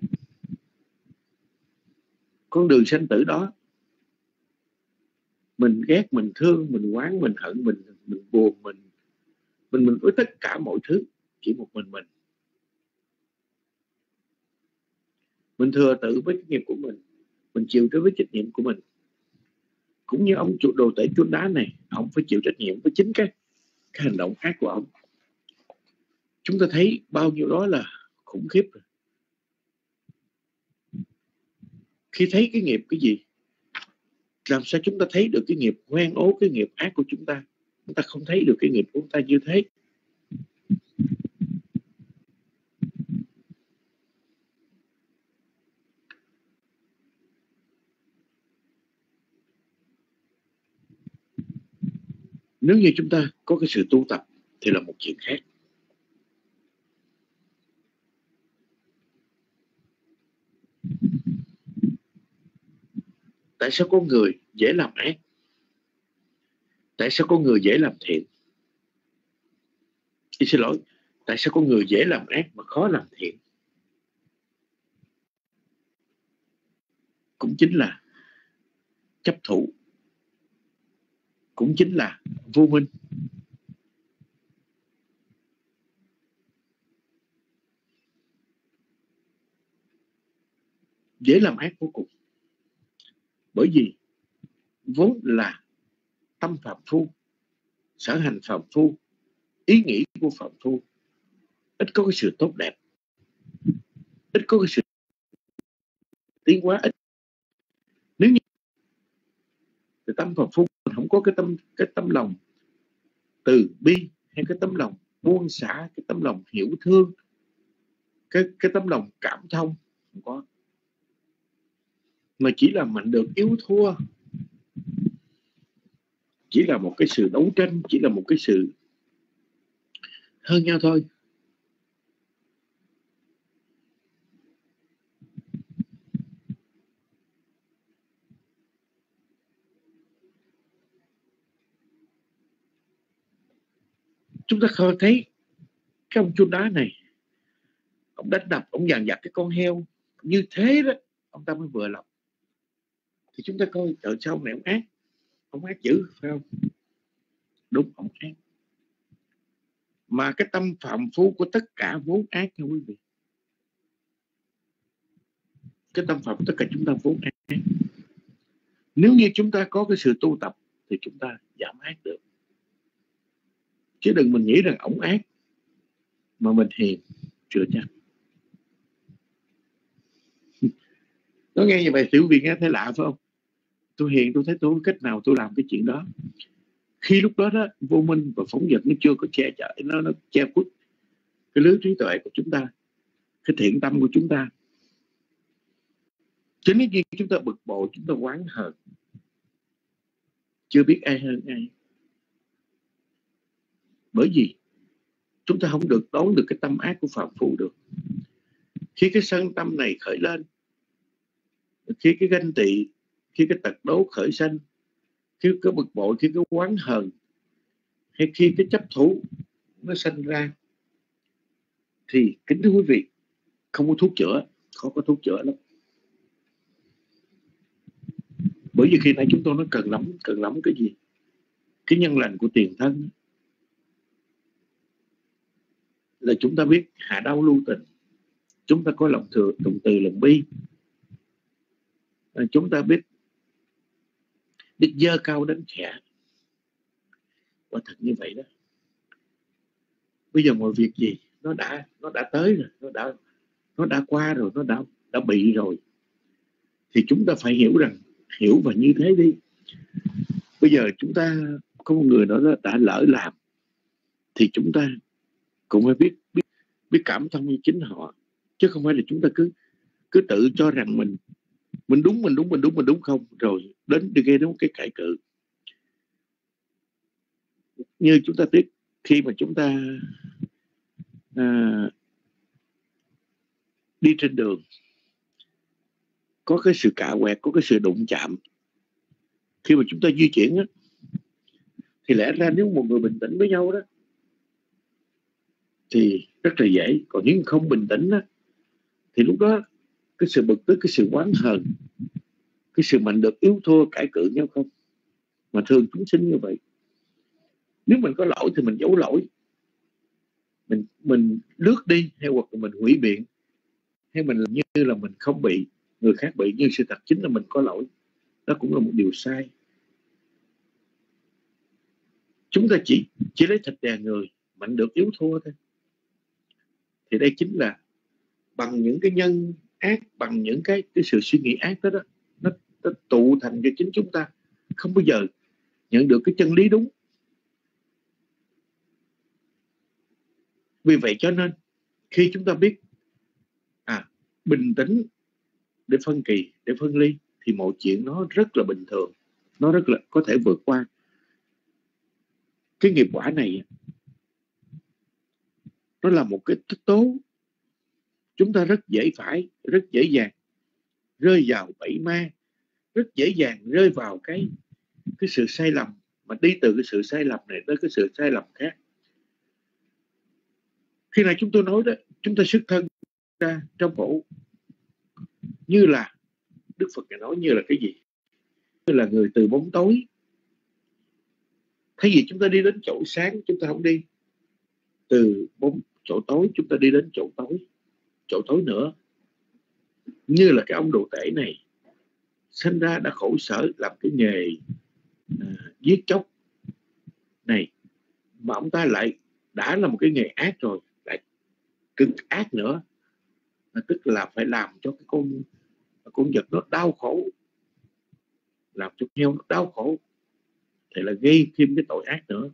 Con đường sinh tử đó, mình ghét, mình thương, mình oán, mình hận, mình mình buồn, mình mình mình với tất cả mọi thứ chỉ một mình mình. Mình thừa tự với trách nghiệp của mình mình chịu đối với trách nhiệm của mình cũng như ông chủ, đồ tể chuôn đá này, ông phải chịu trách nhiệm với chính cái cái hành động ác của ông. Chúng ta thấy bao nhiêu đó là khủng khiếp rồi. Khi thấy cái nghiệp cái gì, làm sao chúng ta thấy được cái nghiệp ngoan ố, cái nghiệp ác của chúng ta? Chúng ta không thấy được cái nghiệp của chúng ta như thế. Nếu như chúng ta có cái sự tu tập thì là một chuyện khác. Tại sao con người dễ làm ác? Tại sao con người dễ làm thiện? Thì xin lỗi, tại sao con người dễ làm ác mà khó làm thiện? Cũng chính là chấp thủ cũng chính là vô minh. Dễ làm ác vô cùng. Bởi vì vốn là tâm phạm phu, sở hành phạm phu, ý nghĩ của phạm phu, ít có cái sự tốt đẹp, ít có cái sự tiến hóa, ít. Nếu như thì tâm phạm phu không có cái tâm cái tâm lòng từ bi hay cái tấm lòng buông xả, cái tấm lòng hiểu thương, cái cái tấm lòng cảm thông, không có. Mà chỉ là mạnh được yếu thua. Chỉ là một cái sự đấu tranh, chỉ là một cái sự hơn nhau thôi. Chúng ta thấy cái ông chun đá này. Ông đánh đập, ông dàn dặt cái con heo. Như thế đó, ông ta mới vừa lòng. Thì chúng ta coi ở sau này ông ác? Ông ác dữ, phải không? Đúng, ông ác. Mà cái tâm phạm phu của tất cả vốn ác nha quý vị. Cái tâm phạm của tất cả chúng ta vốn ác. Nếu như chúng ta có cái sự tu tập, thì chúng ta giảm ác được chứ đừng mình nghĩ rằng ổng ác, mà mình hiền chưa chắc. [laughs] Nó nghe như vậy, tiểu viên nghe thấy lạ phải không? Tôi hiền, tôi thấy tôi có cách nào tôi làm cái chuyện đó. Khi lúc đó đó, vô minh và phóng dật nó chưa có che chở, nó nó che khuất cái lưới trí tuệ của chúng ta, cái thiện tâm của chúng ta. Chính khi chúng ta bực bội, chúng ta oán hờn. Chưa biết ai hơn ai bởi vì chúng ta không được đón được cái tâm ác của phạm phu được. Khi cái sân tâm này khởi lên, khi cái ganh tị, khi cái tật đố khởi sanh, khi cái bực bội, khi cái quán hờn, hay khi cái chấp thủ nó sanh ra, thì kính thưa quý vị, không có thuốc chữa, khó có thuốc chữa lắm. Bởi vì khi nãy chúng tôi nó cần lắm cần lắm cái gì? Cái nhân lành của tiền thân là chúng ta biết hạ đau lưu tình. Chúng ta có lòng thừa lòng từ, lòng bi. Chúng ta biết biết dơ cao đến khẽ quả thật như vậy đó. Bây giờ mọi việc gì nó đã nó đã tới rồi, nó đã nó đã qua rồi, nó đã đã bị rồi. Thì chúng ta phải hiểu rằng, hiểu và như thế đi. Bây giờ chúng ta có một người đó đã lỡ làm, thì chúng ta cũng phải biết biết biết cảm thông như chính họ. Chứ không phải là chúng ta cứ cứ tự cho rằng mình mình đúng mình đúng mình đúng mình đúng không? Rồi đến đi gây đến cái cãi cự. Như chúng ta biết khi mà chúng ta à, đi trên đường có cái sự cạ quẹt có cái sự đụng chạm. Khi mà chúng ta di chuyển á, thì lẽ ra nếu một người bình tĩnh với nhau đó thì rất là dễ. Còn nếu không bình tĩnh đó, thì lúc đó cái sự bực tức cái sự oán hờn cái sự mạnh được yếu thua cãi cự nhau không? Mà thường chúng sinh như vậy. Nếu mình có lỗi thì mình giấu lỗi. Mình mình lướt đi hay hoặc là mình hủy biện hay mình làm như là mình không bị người khác bị nhưng sự thật chính là mình có lỗi. Đó cũng là một điều sai. Chúng ta chỉ chỉ lấy thịt đè người mạnh được yếu thua thôi thì đây chính là bằng những cái nhân ác bằng những cái cái sự suy nghĩ ác đó, đó nó, nó tụ thành cho chính chúng ta. Không bao giờ nhận được cái chân lý đúng. Vì vậy cho nên khi chúng ta biết à bình tĩnh để phân kỳ để phân ly thì mọi chuyện nó rất là bình thường. Nó rất là có thể vượt qua. Cái nghiệp quả này nó là một cái tố chúng ta rất dễ phải, rất dễ dàng. Rơi vào bẫy ma, rất dễ dàng rơi vào cái cái sự sai lầm. Mà đi từ cái sự sai lầm này tới cái sự sai lầm khác. Khi này chúng tôi nói đó, chúng ta xuất thân ra trong khổ như là đức phật nói như là cái gì? Như là người từ bóng tối. Thay vì chúng ta đi đến chỗ sáng, chúng ta không đi từ bốn chỗ tối chúng ta đi đến chỗ tối chỗ tối nữa. Như là cái ông đồ tể này sinh ra đã khổ sở làm cái nghề à, giết chóc này mà ông ta lại đã là một cái nghề ác rồi lại cực ác nữa. À, tức là phải làm cho cái con con vật nó đau khổ làm cho heo nó đau khổ thì là gây thêm cái tội ác nữa.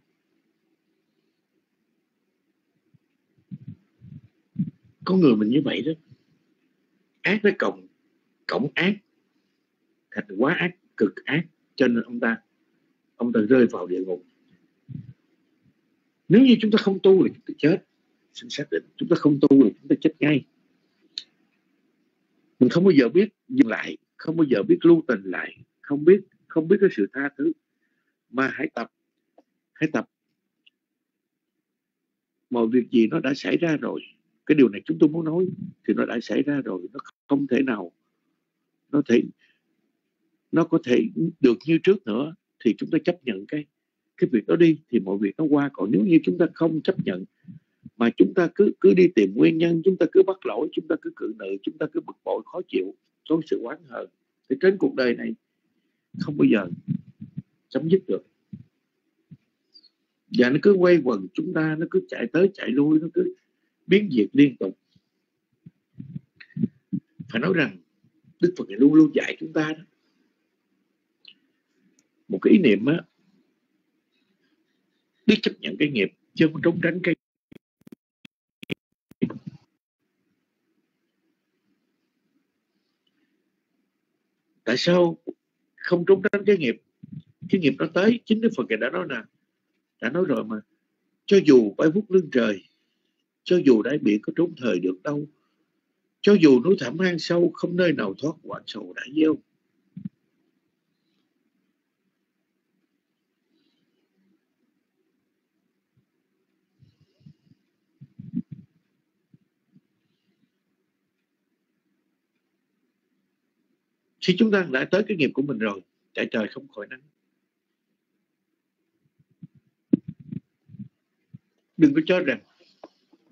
Con người mình như vậy đó. Ác với cộng cộng ác. Thành quá ác, cực ác. Cho nên ông ta ông ta rơi vào địa ngục. Nếu như chúng ta không tu thì chúng ta chết. Xin xác định, chúng ta không tu thì chúng ta chết ngay. Mình không bao giờ biết dừng lại, không bao giờ biết lưu tình lại, không biết không biết cái sự tha thứ. Mà hãy tập hãy tập. Mọi việc gì nó đã xảy ra rồi cái điều này chúng tôi muốn nói thì nó đã xảy ra rồi, nó không thể nào, nó thể, nó có thể được như trước nữa thì chúng ta chấp nhận cái cái việc đó đi thì mọi việc nó qua. Còn nếu như chúng ta không chấp nhận mà chúng ta cứ cứ đi tìm nguyên nhân, chúng ta cứ bắt lỗi, chúng ta cứ cự nữ chúng ta cứ bực bội, khó chịu, có sự oán hờn thì trên cuộc đời này không bao giờ chấm dứt được. Và nó cứ quay quần chúng ta, nó cứ chạy tới chạy lui, nó cứ biến diệt liên tục. Phải nói rằng, đức phật luôn luôn dạy chúng ta đó, một cái ý niệm á, biết chấp nhận cái nghiệp chứ không trốn tránh cái tại sao không trốn tránh cái nghiệp? Cái nghiệp nó tới, chính đức phật đã nói nè, đã nói rồi mà, cho dù bay vút lưng trời cho dù đáy biển có trốn thời được đâu, cho dù núi thẳm hang sâu không nơi nào thoát quả sầu đã gieo. Khi chúng ta đã tới cái nghiệp của mình rồi chạy trời không khỏi nắng. Đừng có cho rằng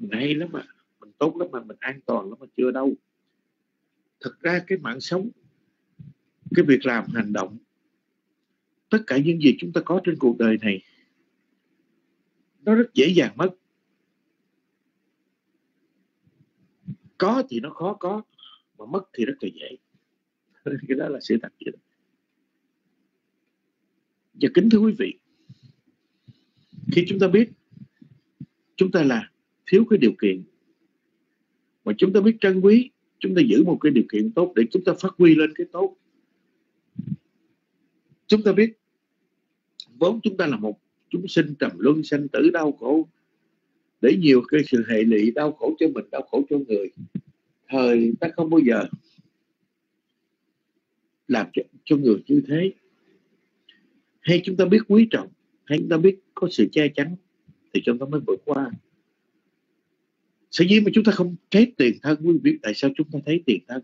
mình hay lắm mà mình tốt lắm mà, mình an toàn lắm mà, chưa đâu. Thật ra cái mạng sống, cái việc làm hành động, tất cả những gì chúng ta có trên cuộc đời này, nó rất dễ dàng mất. Có thì nó khó có, mà mất thì rất là dễ. [laughs] Cái đó là sự thật vậy và kính thưa quý vị, khi chúng ta biết chúng ta là thiếu cái điều kiện. Mà chúng ta biết trân quý chúng ta giữ một cái điều kiện tốt để chúng ta phát huy lên cái tốt. Chúng ta biết vốn chúng ta là một chúng sinh trầm luân sanh tử đau khổ để nhiều cái sự hệ lụy đau khổ cho mình đau khổ cho người thời ta không bao giờ làm cho, cho người như thế. Hay chúng ta biết quý trọng hay chúng ta biết có sự che chắn thì chúng ta mới vượt qua sở dĩ mà chúng ta không thấy tiền thân, quý vị tại sao chúng ta thấy tiền thân?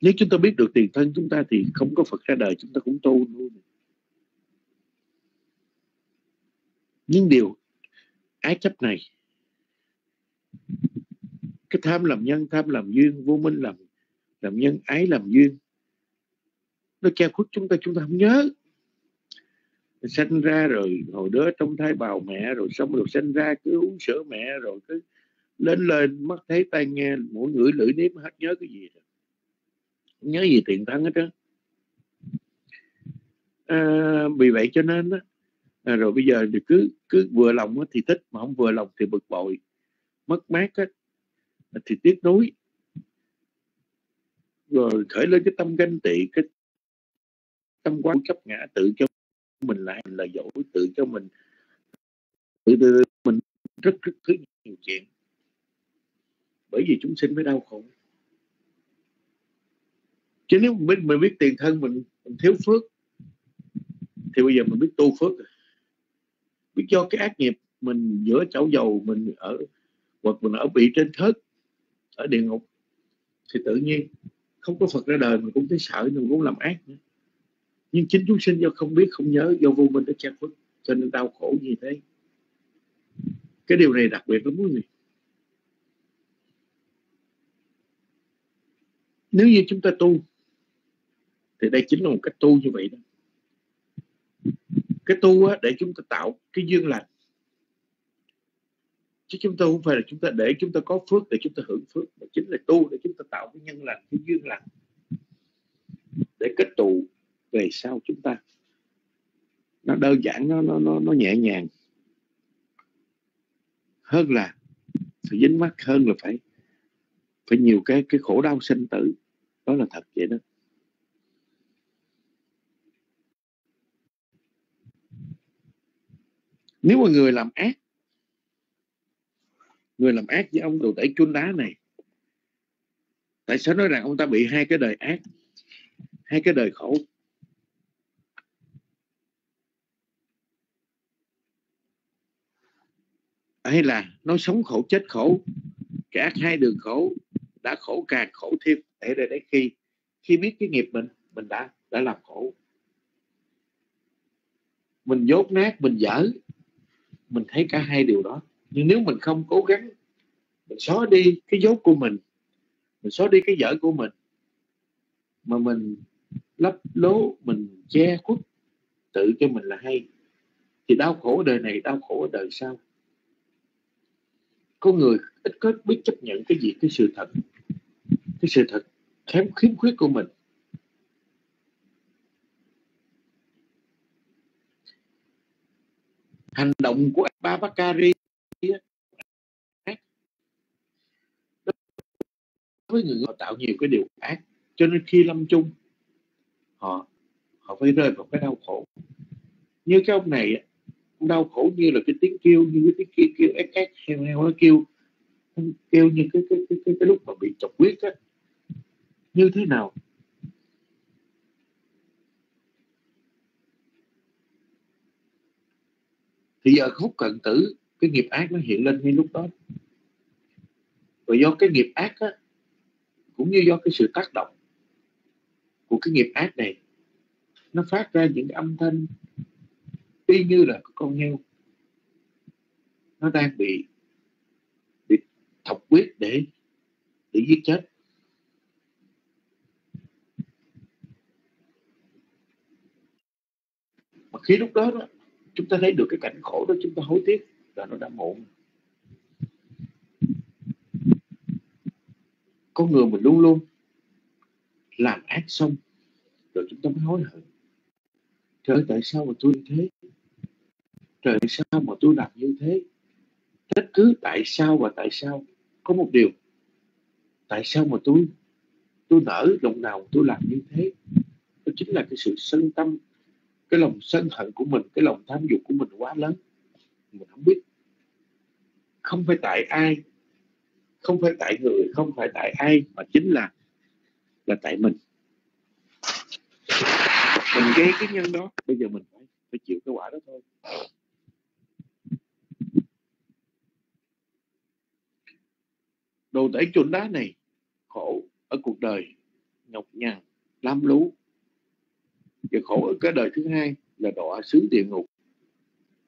Nếu chúng ta biết được tiền thân chúng ta thì không có Phật ra đời, chúng ta cũng tu luôn nhưng điều ái chấp này, cái tham làm nhân, tham làm duyên, vô minh làm làm nhân, ái làm duyên, nó che khuất chúng ta chúng ta không nhớ sinh ra rồi hồi đó trong thai bào mẹ rồi xong rồi sinh ra cứ uống sữa mẹ rồi cứ lên lên mắt thấy tai nghe mỗi người lưỡi nếm hết nhớ cái gì không nhớ gì tiền thân hết trơn à, vì vậy cho nên đó, à, rồi bây giờ thì cứ cứ vừa lòng thì thích mà không vừa lòng thì bực bội mất mát á, thì tiếc nuối. Rồi khởi lên cái tâm ganh tị cái tâm quan chấp ngã tự cho mình lại là dỗi tự cho mình. Tự, tự mình rất rất thứ nhiều chuyện. Bởi vì chúng sinh mới đau khổ. Chứ nếu mình biết, mình biết tiền thân mình, mình thiếu phước thì bây giờ mình biết tu phước biết cho cái ác nghiệp mình giữa chảo dầu mình ở hoặc mình ở bị trên thớt ở địa ngục thì tự nhiên không có Phật ra đời mình cũng thấy sợ mình cũng làm ác nữa nhưng chính chúng sinh do không biết không nhớ do vô minh đã che khuất cho nên đau khổ như thế. Cái điều này đặc biệt lắm quý vị. Nếu như chúng ta tu thì đây chính là một cách tu như vậy đó. Cái tu á, để chúng ta tạo cái duyên lành. Chứ chúng ta không phải là chúng ta để chúng ta có phước để chúng ta hưởng phước mà chính là tu để chúng ta tạo cái nhân lành cái duyên lành. Để kết tụ về sau chúng ta. Nó đơn giản nó nó nó, nó nhẹ nhàng. Hơn là phải dính mắc hơn là phải phải nhiều cái cái khổ đau sinh tử. Đó là thật vậy đó. Nếu mà người làm ác người làm ác với ông đồ tể chun đá này tại sao nói rằng ông ta bị hai cái đời ác hai cái đời khổ? Hay là nó sống khổ chết khổ, cả hai đường khổ, đã khổ càng khổ thêm. Để đây đến khi khi biết cái nghiệp mình mình đã đã làm khổ. Mình dốt nát, mình dở, mình thấy cả hai điều đó. Nhưng nếu mình không cố gắng, mình xóa đi cái dốt của mình mình xóa đi cái dở của mình, mà mình lấp lố, mình che khuất tự cho mình là hay, thì đau khổ đời này, đau khổ đời sau có người ít có biết chấp nhận cái gì, cái sự thật. Cái sự thật kém khiếm khuyết của mình. Hành động của ba Bakari với người họ tạo nhiều cái điều ác, cho nên khi lâm chung, họ họ phải rơi vào cái đau khổ. Như cái ông này đau khổ như là cái tiếng kêu như cái tiếng kêu kêu ếch ếch heo heo nó kêu. Kêu như cái cái cái cái, cái lúc mà bị chọc huyết á. Như thế nào? Thì giờ khúc cận tử cái nghiệp ác nó hiện lên ngay lúc đó. Và do cái nghiệp ác á cũng như do cái sự tác động của cái nghiệp ác này nó phát ra những âm thanh y như là con heo. Nó đang bị bị thọc quyết để để giết chết. Mà khi lúc đó, đó chúng ta thấy được cái cảnh khổ đó chúng ta hối tiếc là nó đã muộn. Con người mình luôn luôn làm ác xong rồi chúng ta mới hối hận. Trời tại sao mà tôi như thế? Trời sao mà tôi làm như thế? Tất cứ tại sao và tại sao? Có một điều, tại sao mà tôi tôi nở lòng nào tôi làm như thế? Đó chính là cái sự sân tâm, cái lòng sân hận của mình, cái lòng tham dục của mình quá lớn. Mình không biết, không phải tại ai, không phải tại người, không phải tại ai, mà chính là là tại mình. Mình gây cái nhân đó, bây giờ mình phải phải chịu cái quả đó thôi. Đồ tể chuẩn đá này, khổ ở cuộc đời, nhọc nhằn, lam lú. Và khổ ở cái đời thứ hai là đọa xứ địa ngục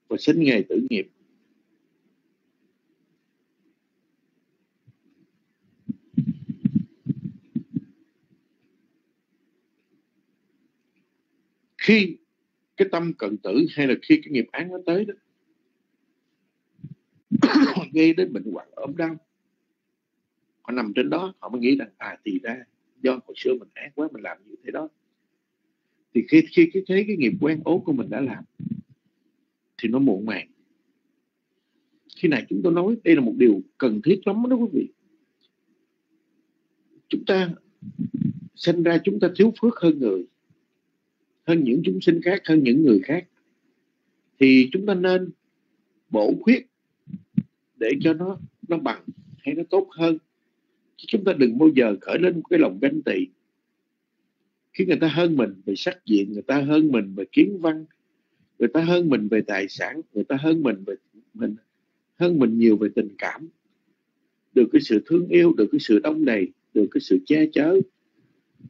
và sinh nghề tử nghiệp. Khi cái tâm cận tử hay là khi cái nghiệp án nó tới đó, [coughs] gây đến bệnh hoạn ốm đau họ nằm trên đó, họ mới nghĩ rằng à thì ra do hồi xưa mình ác quá, mình làm như thế đó. Thì khi khi cái thấy cái nghiệp quen ố của mình đã làm, thì nó muộn màng. Khi này chúng tôi nói, đây là một điều cần thiết lắm đó quý vị. Chúng ta sinh ra chúng ta thiếu phước hơn người, hơn những chúng sinh khác, hơn những người khác. Thì chúng ta nên bổ khuyết để cho nó nó bằng hay nó tốt hơn chúng ta đừng bao giờ khởi lên một cái lòng ganh tị. Khi người ta hơn mình về sắc diện, người ta hơn mình về kiến văn, người ta hơn mình về tài sản, người ta hơn mình về, mình, hơn mình nhiều về tình cảm. Được cái sự thương yêu, được cái sự đông đầy, được cái sự che chở.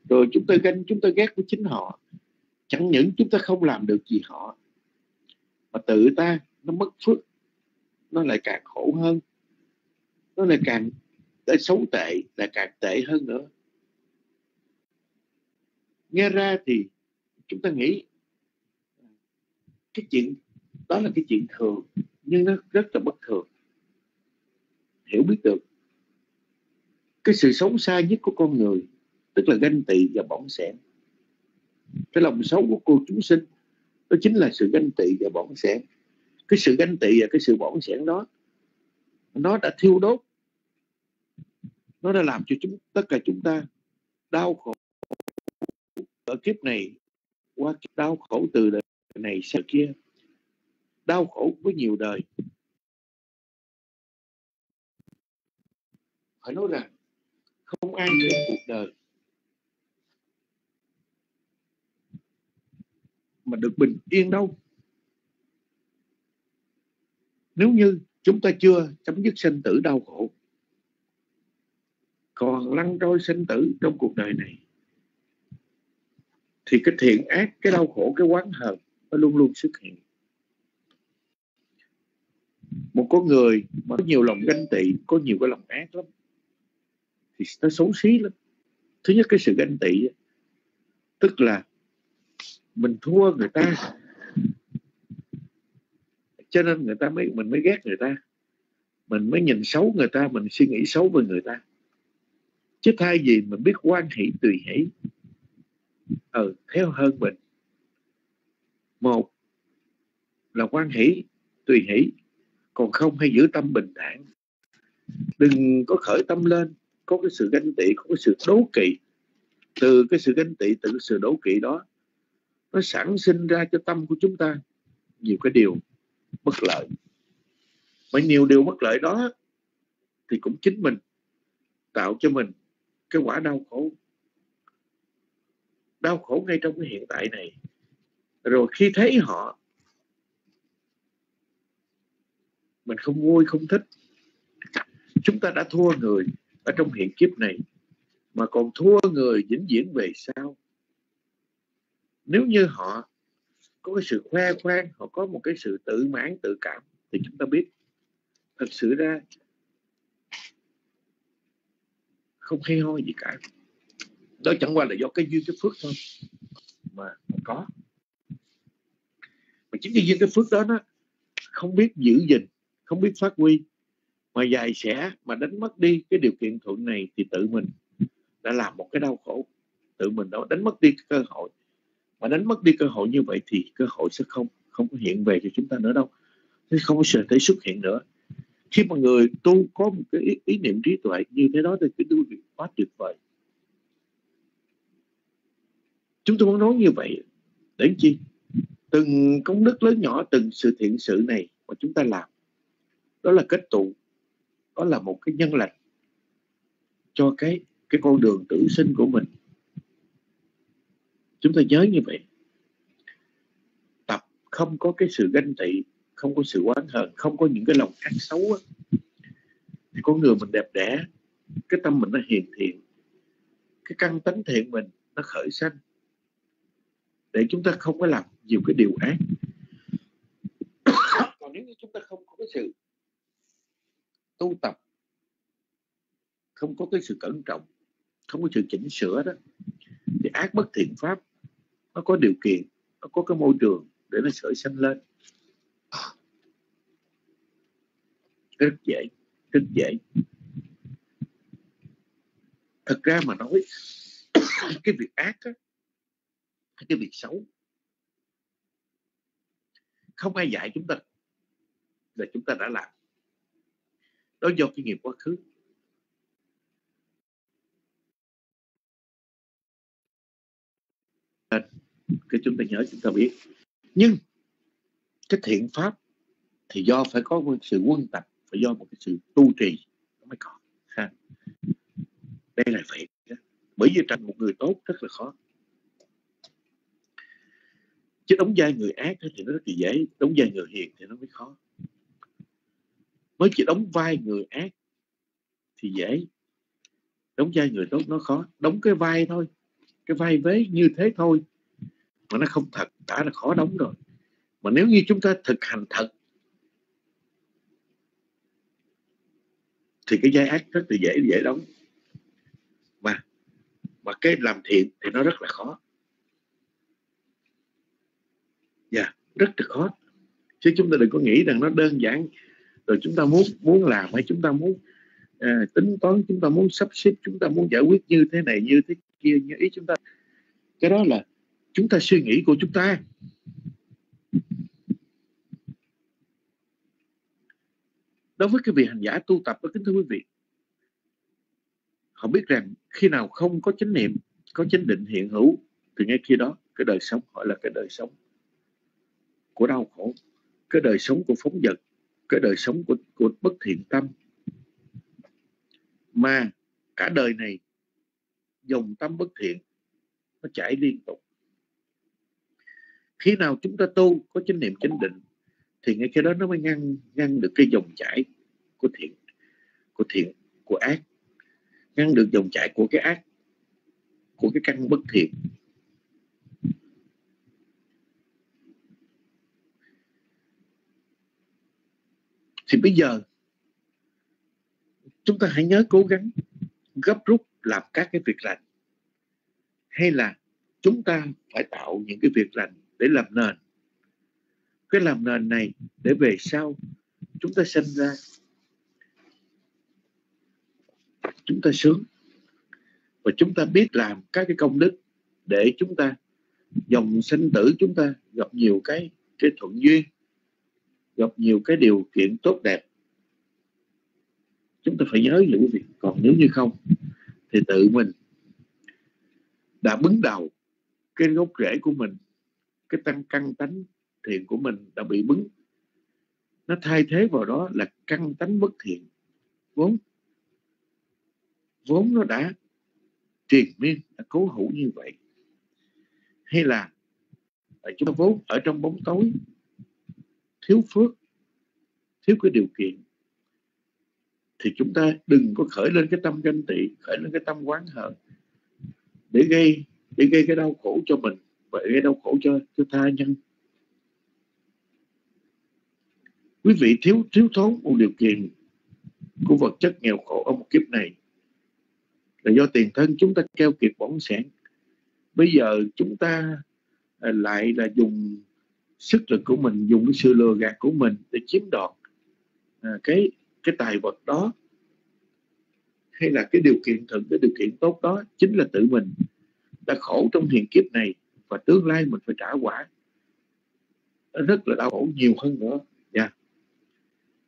Rồi chúng ta ganh, chúng ta ghét với chính họ. Chẳng những chúng ta không làm được gì họ, mà tự ta nó mất phước, nó lại càng khổ hơn, nó lại càng tới xấu tệ là càng tệ hơn nữa. Nghe ra thì chúng ta nghĩ cái chuyện, đó là cái chuyện thường, nhưng nó rất là bất thường. Hiểu biết được, cái sự sống xa nhất của con người, tức là ganh tị và bỏng sẻn. Cái lòng xấu của cô chúng sinh, đó chính là sự ganh tị và bỏng sẻn. Cái sự ganh tị và cái sự bỏng sẻn đó, nó đã thiêu đốt nó đã làm cho chúng, tất cả chúng ta đau khổ. Ở kiếp này, qua kiếp đau khổ từ đời này sang kia, đau khổ với nhiều đời. Phải nói rằng, không ai trong cuộc đời mà được bình yên đâu. Nếu như chúng ta chưa chấm dứt sinh tử đau khổ còn lăn trôi sinh tử trong cuộc đời này. Thì cái thiện ác, cái đau khổ, cái oán hờn nó luôn luôn xuất hiện. Một con người mà có nhiều lòng ganh tị, có nhiều cái lòng ác lắm, thì nó xấu xí lắm. Thứ nhất, cái sự ganh tị tức là mình thua người ta. Cho nên người ta mới, mình mới ghét người ta. Mình mới nhìn xấu người ta, mình suy nghĩ xấu về người ta chứ thay vì mình biết quan hỷ tùy hỷ? Ừ, theo hơn mình. Một là quan hỷ tùy hỷ còn không hay giữ tâm bình thản. Đừng có khởi tâm lên có cái sự ganh tị có cái sự đố kỵ. Từ cái sự ganh tị từ cái sự đố kỵ đó nó sản sinh ra cho tâm của chúng ta nhiều cái điều bất lợi. Mà nhiều điều bất lợi đó thì cũng chính mình tạo cho mình cái quả đau khổ. Đau khổ ngay trong cái hiện tại này. Rồi khi thấy họ, mình không vui, không thích. Chúng ta đã thua người ở trong hiện kiếp này, mà còn thua người vĩnh viễn về sau. Nếu như họ có cái sự khoe khoang, họ có một cái sự tự mãn, tự cảm, thì chúng ta biết. Thật sự ra không hay ho gì cả. Đó chẳng qua là do cái duyên cái phước thôi mà có. Mà chính cái duyên cái phước đó nó không biết giữ gìn, không biết phát huy, mà dài sẽ mà đánh mất đi cái điều kiện thuận này thì tự mình đã làm một cái đau khổ. Tự mình đó đánh mất đi cái cơ hội. Mà đánh mất đi cơ hội như vậy thì cơ hội sẽ không không có hiện về cho chúng ta nữa đâu. Thế không có sự thể xuất hiện nữa khi mà người tu có một cái ý, ý niệm trí tuệ như thế đó thì cái tu việc quá tuyệt vời. Chúng tôi muốn nói như vậy để chi? Từng công đức lớn nhỏ từng sự thiện sự này mà chúng ta làm đó là kết tụ đó là một cái nhân lành cho cái cái con đường tử sinh của mình. Chúng ta nhớ như vậy. Tập không có cái sự ganh tị không có sự oán hận không có những cái lòng ác xấu á, thì con người mình đẹp đẽ cái tâm mình nó hiền thiện cái căn tánh thiện mình nó khởi sanh. Để chúng ta không có làm nhiều cái điều ác. [coughs] Còn nếu như chúng ta không có cái sự tu tập không có cái sự cẩn trọng không có sự chỉnh sửa đó thì ác bất thiện pháp nó có điều kiện nó có cái môi trường để nó khởi sanh lên. Rất dễ rất dễ thật ra mà nói [coughs] cái việc ác á, cái việc xấu không ai dạy chúng ta là chúng ta đã làm. Đó do cái nghiệp quá khứ. Cái chúng ta nhớ chúng ta biết. Nhưng cái thiện pháp thì do phải có sự quân tập phải do một cái sự tu trì nó mới có. Ha. Đây là vậy bởi vì thành một người tốt rất là khó. Chứ đóng vai người ác thì nó rất là dễ, đóng vai người hiền thì nó mới khó. Mới chỉ đóng vai người ác thì dễ. Đóng vai người tốt nó khó. Đóng cái vai thôi. Cái vai vế như thế thôi mà nó không thật. Đã là khó đóng rồi. Mà nếu như chúng ta thực hành thật thì cái giai ác rất là dễ dễ đóng. Mà mà cái làm thiện thì nó rất là khó. Dạ yeah, rất là khó. Chứ chúng ta đừng có nghĩ rằng nó đơn giản. Rồi chúng ta muốn muốn làm hay chúng ta muốn à, tính toán chúng ta muốn sắp xếp chúng ta muốn giải quyết như thế này như thế kia như ý chúng ta. Cái đó là chúng ta suy nghĩ của chúng ta. Đối với cái vị hành giả tu tập đó kính thưa quý vị họ biết rằng khi nào không có chánh niệm có chánh định hiện hữu thì ngay khi đó cái đời sống họ là cái đời sống của đau khổ cái đời sống của phóng dật cái đời sống của, của bất thiện tâm. Mà cả đời này dòng tâm bất thiện nó chảy liên tục. Khi nào chúng ta tu có chánh niệm chánh định thì ngay khi đó nó mới ngăn ngăn được cái dòng chảy của thiện của thiện, của ác. Ngăn được dòng chảy của cái ác, của cái căn bất thiện. Thì bây giờ, chúng ta hãy nhớ cố gắng gấp rút làm các cái việc lành. Hay là chúng ta phải tạo những cái việc lành để làm nền cái làm nền này để về sau chúng ta sinh ra. Chúng ta sướng. Và chúng ta biết làm các cái công đức để chúng ta, dòng sinh tử chúng ta gặp nhiều cái cái thuận duyên, gặp nhiều cái điều kiện tốt đẹp. Chúng ta phải nhớ những việc còn nếu như không thì tự mình đã bứng đầu cái gốc rễ của mình, cái tăng căn tánh thiện của mình đã bị bứng. Nó thay thế vào đó là căn tánh bất thiện. Vốn vốn nó đã triền miên, đã cố hữu như vậy. Hay là chúng ta vốn ở trong bóng tối, thiếu phước, thiếu cái điều kiện, thì chúng ta đừng có khởi lên cái tâm ganh tị, khởi lên cái tâm quán hận để gây để gây cái đau khổ cho mình và gây đau khổ cho cho tha nhân. Quý vị thiếu thiếu thốn một điều kiện của vật chất nghèo khổ ở một kiếp này là do tiền thân chúng ta keo kiệt bỏng sản bây giờ chúng ta à, lại là dùng sức lực của mình, dùng cái sự lừa gạt của mình để chiếm đoạt à, cái cái tài vật đó. Hay là cái điều kiện thuận cái điều kiện tốt đó chính là tự mình đã khổ trong hiện kiếp này và tương lai mình phải trả quả. Rất là đau khổ, nhiều hơn nữa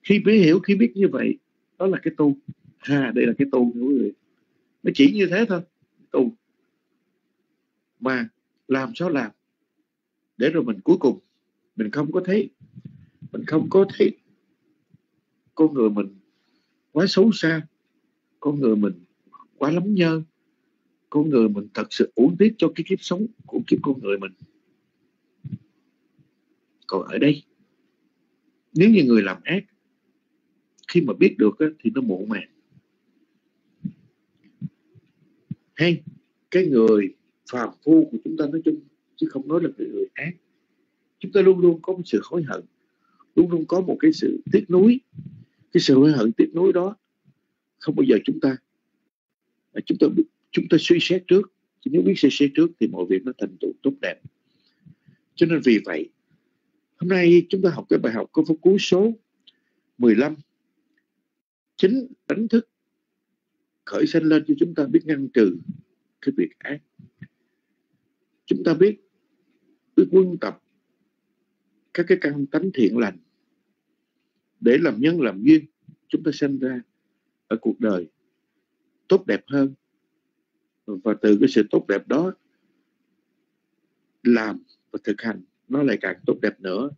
khi biết hiểu, khi biết như vậy, đó là cái tu. Ha, đây là cái tu của người. Nó chỉ như thế thôi, tu. Mà làm sao làm? Để rồi mình cuối cùng, mình không có thấy. Mình không có thấy. Con người mình quá xấu xa. Con người mình quá lắm nhơ. Con người mình thật sự uổng tiếc cho cái kiếp sống của kiếp con người mình. Còn ở đây, nếu như người làm ác khi mà biết được thì nó muộn màng. Hay cái người phàm phu của chúng ta nói chung chứ không nói là người, người ác. Chúng ta luôn luôn có một sự hối hận. Luôn luôn có một cái sự tiếc nuối. Cái sự hối hận tiếc nuối đó không bao giờ chúng ta à, chúng ta chúng ta suy xét trước. Nếu biết suy xét trước thì mọi việc nó thành tựu tốt đẹp. Cho nên vì vậy hôm nay chúng ta học cái bài học có phút cuối số 15 chính đánh thức, khởi sinh lên cho chúng ta biết ngăn trừ cái việc ác. Chúng ta biết biết quân tập các cái căn tánh thiện lành để làm nhân làm duyên, chúng ta sinh ra ở cuộc đời tốt đẹp hơn. Và từ cái sự tốt đẹp đó làm và thực hành, nó lại càng tốt đẹp nữa.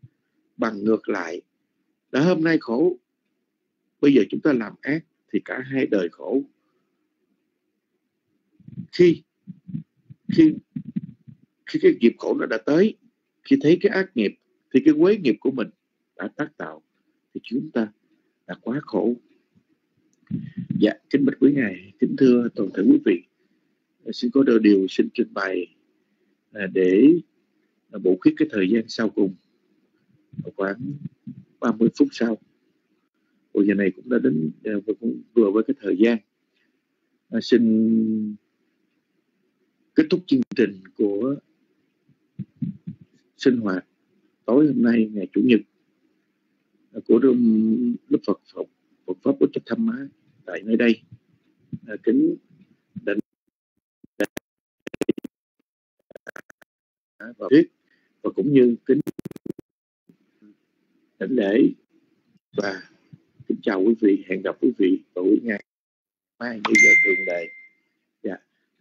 Bằng ngược lại, đã hôm nay khổ bây giờ chúng ta làm ác thì cả hai đời khổ. Khi khi khi cái nghiệp khổ nó đã tới, khi thấy cái ác nghiệp, thì cái quế nghiệp của mình đã tác tạo, thì chúng ta là quá khổ. Dạ kính bạch quý ngài, kính thưa toàn thể quý vị, xin có đôi điều xin trình bày à, để à, bổ khuyết cái thời gian sau cùng. Khoảng 30 phút sau Buổi giờ này cũng đã đến ờ, cũng vừa với cái thời gian. À, xin kết thúc chương trình của sinh hoạt tối hôm nay ngày chủ nhật ờ, của lớp Phật Phật Phật pháp Bố Chấp Thăm Má tại nơi đây. À, kính định và thuyết và cũng như kính đảnh lễ và kính chào quý vị hẹn gặp quý vị vào ngày mai như giờ thường lệ. Dạ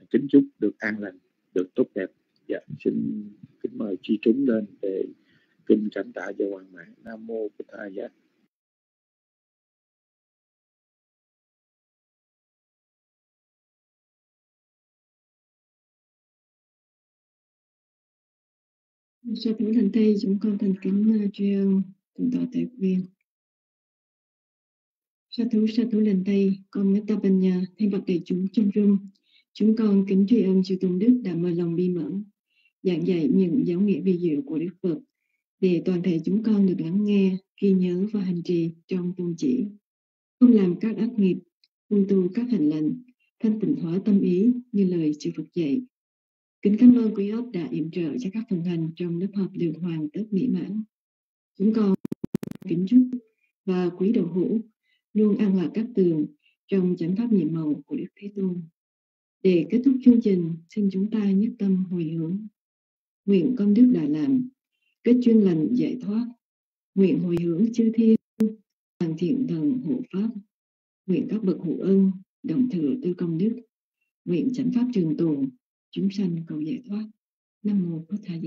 kính chúc được an lành được tốt đẹp. Dạ xin kính mời chi chúng lên để kinh cảm tạ cho hoàng mạng. nam mô Bồ thầy dạ Sau thú thành thi, chúng con thành kính uh, tri ân Thượng tọa Tệ Sa thú sa thú lần Tây, con Metta bên Nhà, thay mặt đại chúng trong rung. chúng con kính tri ân chư tôn đức đã mở lòng bi mẫn, giảng dạy những giáo nghĩa vi diệu của Đức Phật, để toàn thể chúng con được lắng nghe, ghi nhớ và hành trì trong tôn chỉ, không làm các ác nghiệp, không tu các hành lành, thanh tịnh hóa tâm ý như lời chư Phật dạy. Kính cảm ơn quý ốc đã yểm trợ cho các phần hành trong lớp học đường hoàng tất mỹ mãn. Chúng con kính chúc và quý đầu hữu luôn an hòa các tường trong chánh pháp nhiệm màu của Đức Thế Tôn. Để kết thúc chương trình, xin chúng ta nhất tâm hồi hướng. Nguyện công đức đã làm, kết chuyên lành giải thoát. Nguyện hồi hướng chư thiên, hoàng thiện thần hộ pháp. Nguyện các bậc hộ ân, đồng thừa tư công đức. Nguyện chánh pháp trường tồn, chúng sanh cầu giải thoát. Nam mô Bổn Thầy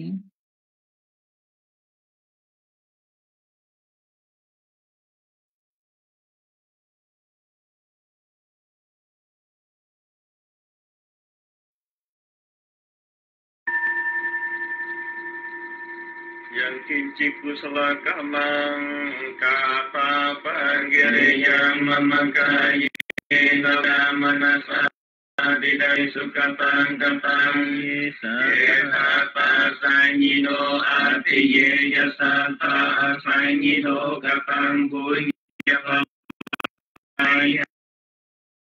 yang kinci kusala kamang kata pagirnya memangkai. Nada manasa tidak suka tangkatan kita pasangi no arti ye ya, ya santa pasangi no katang bunyi ya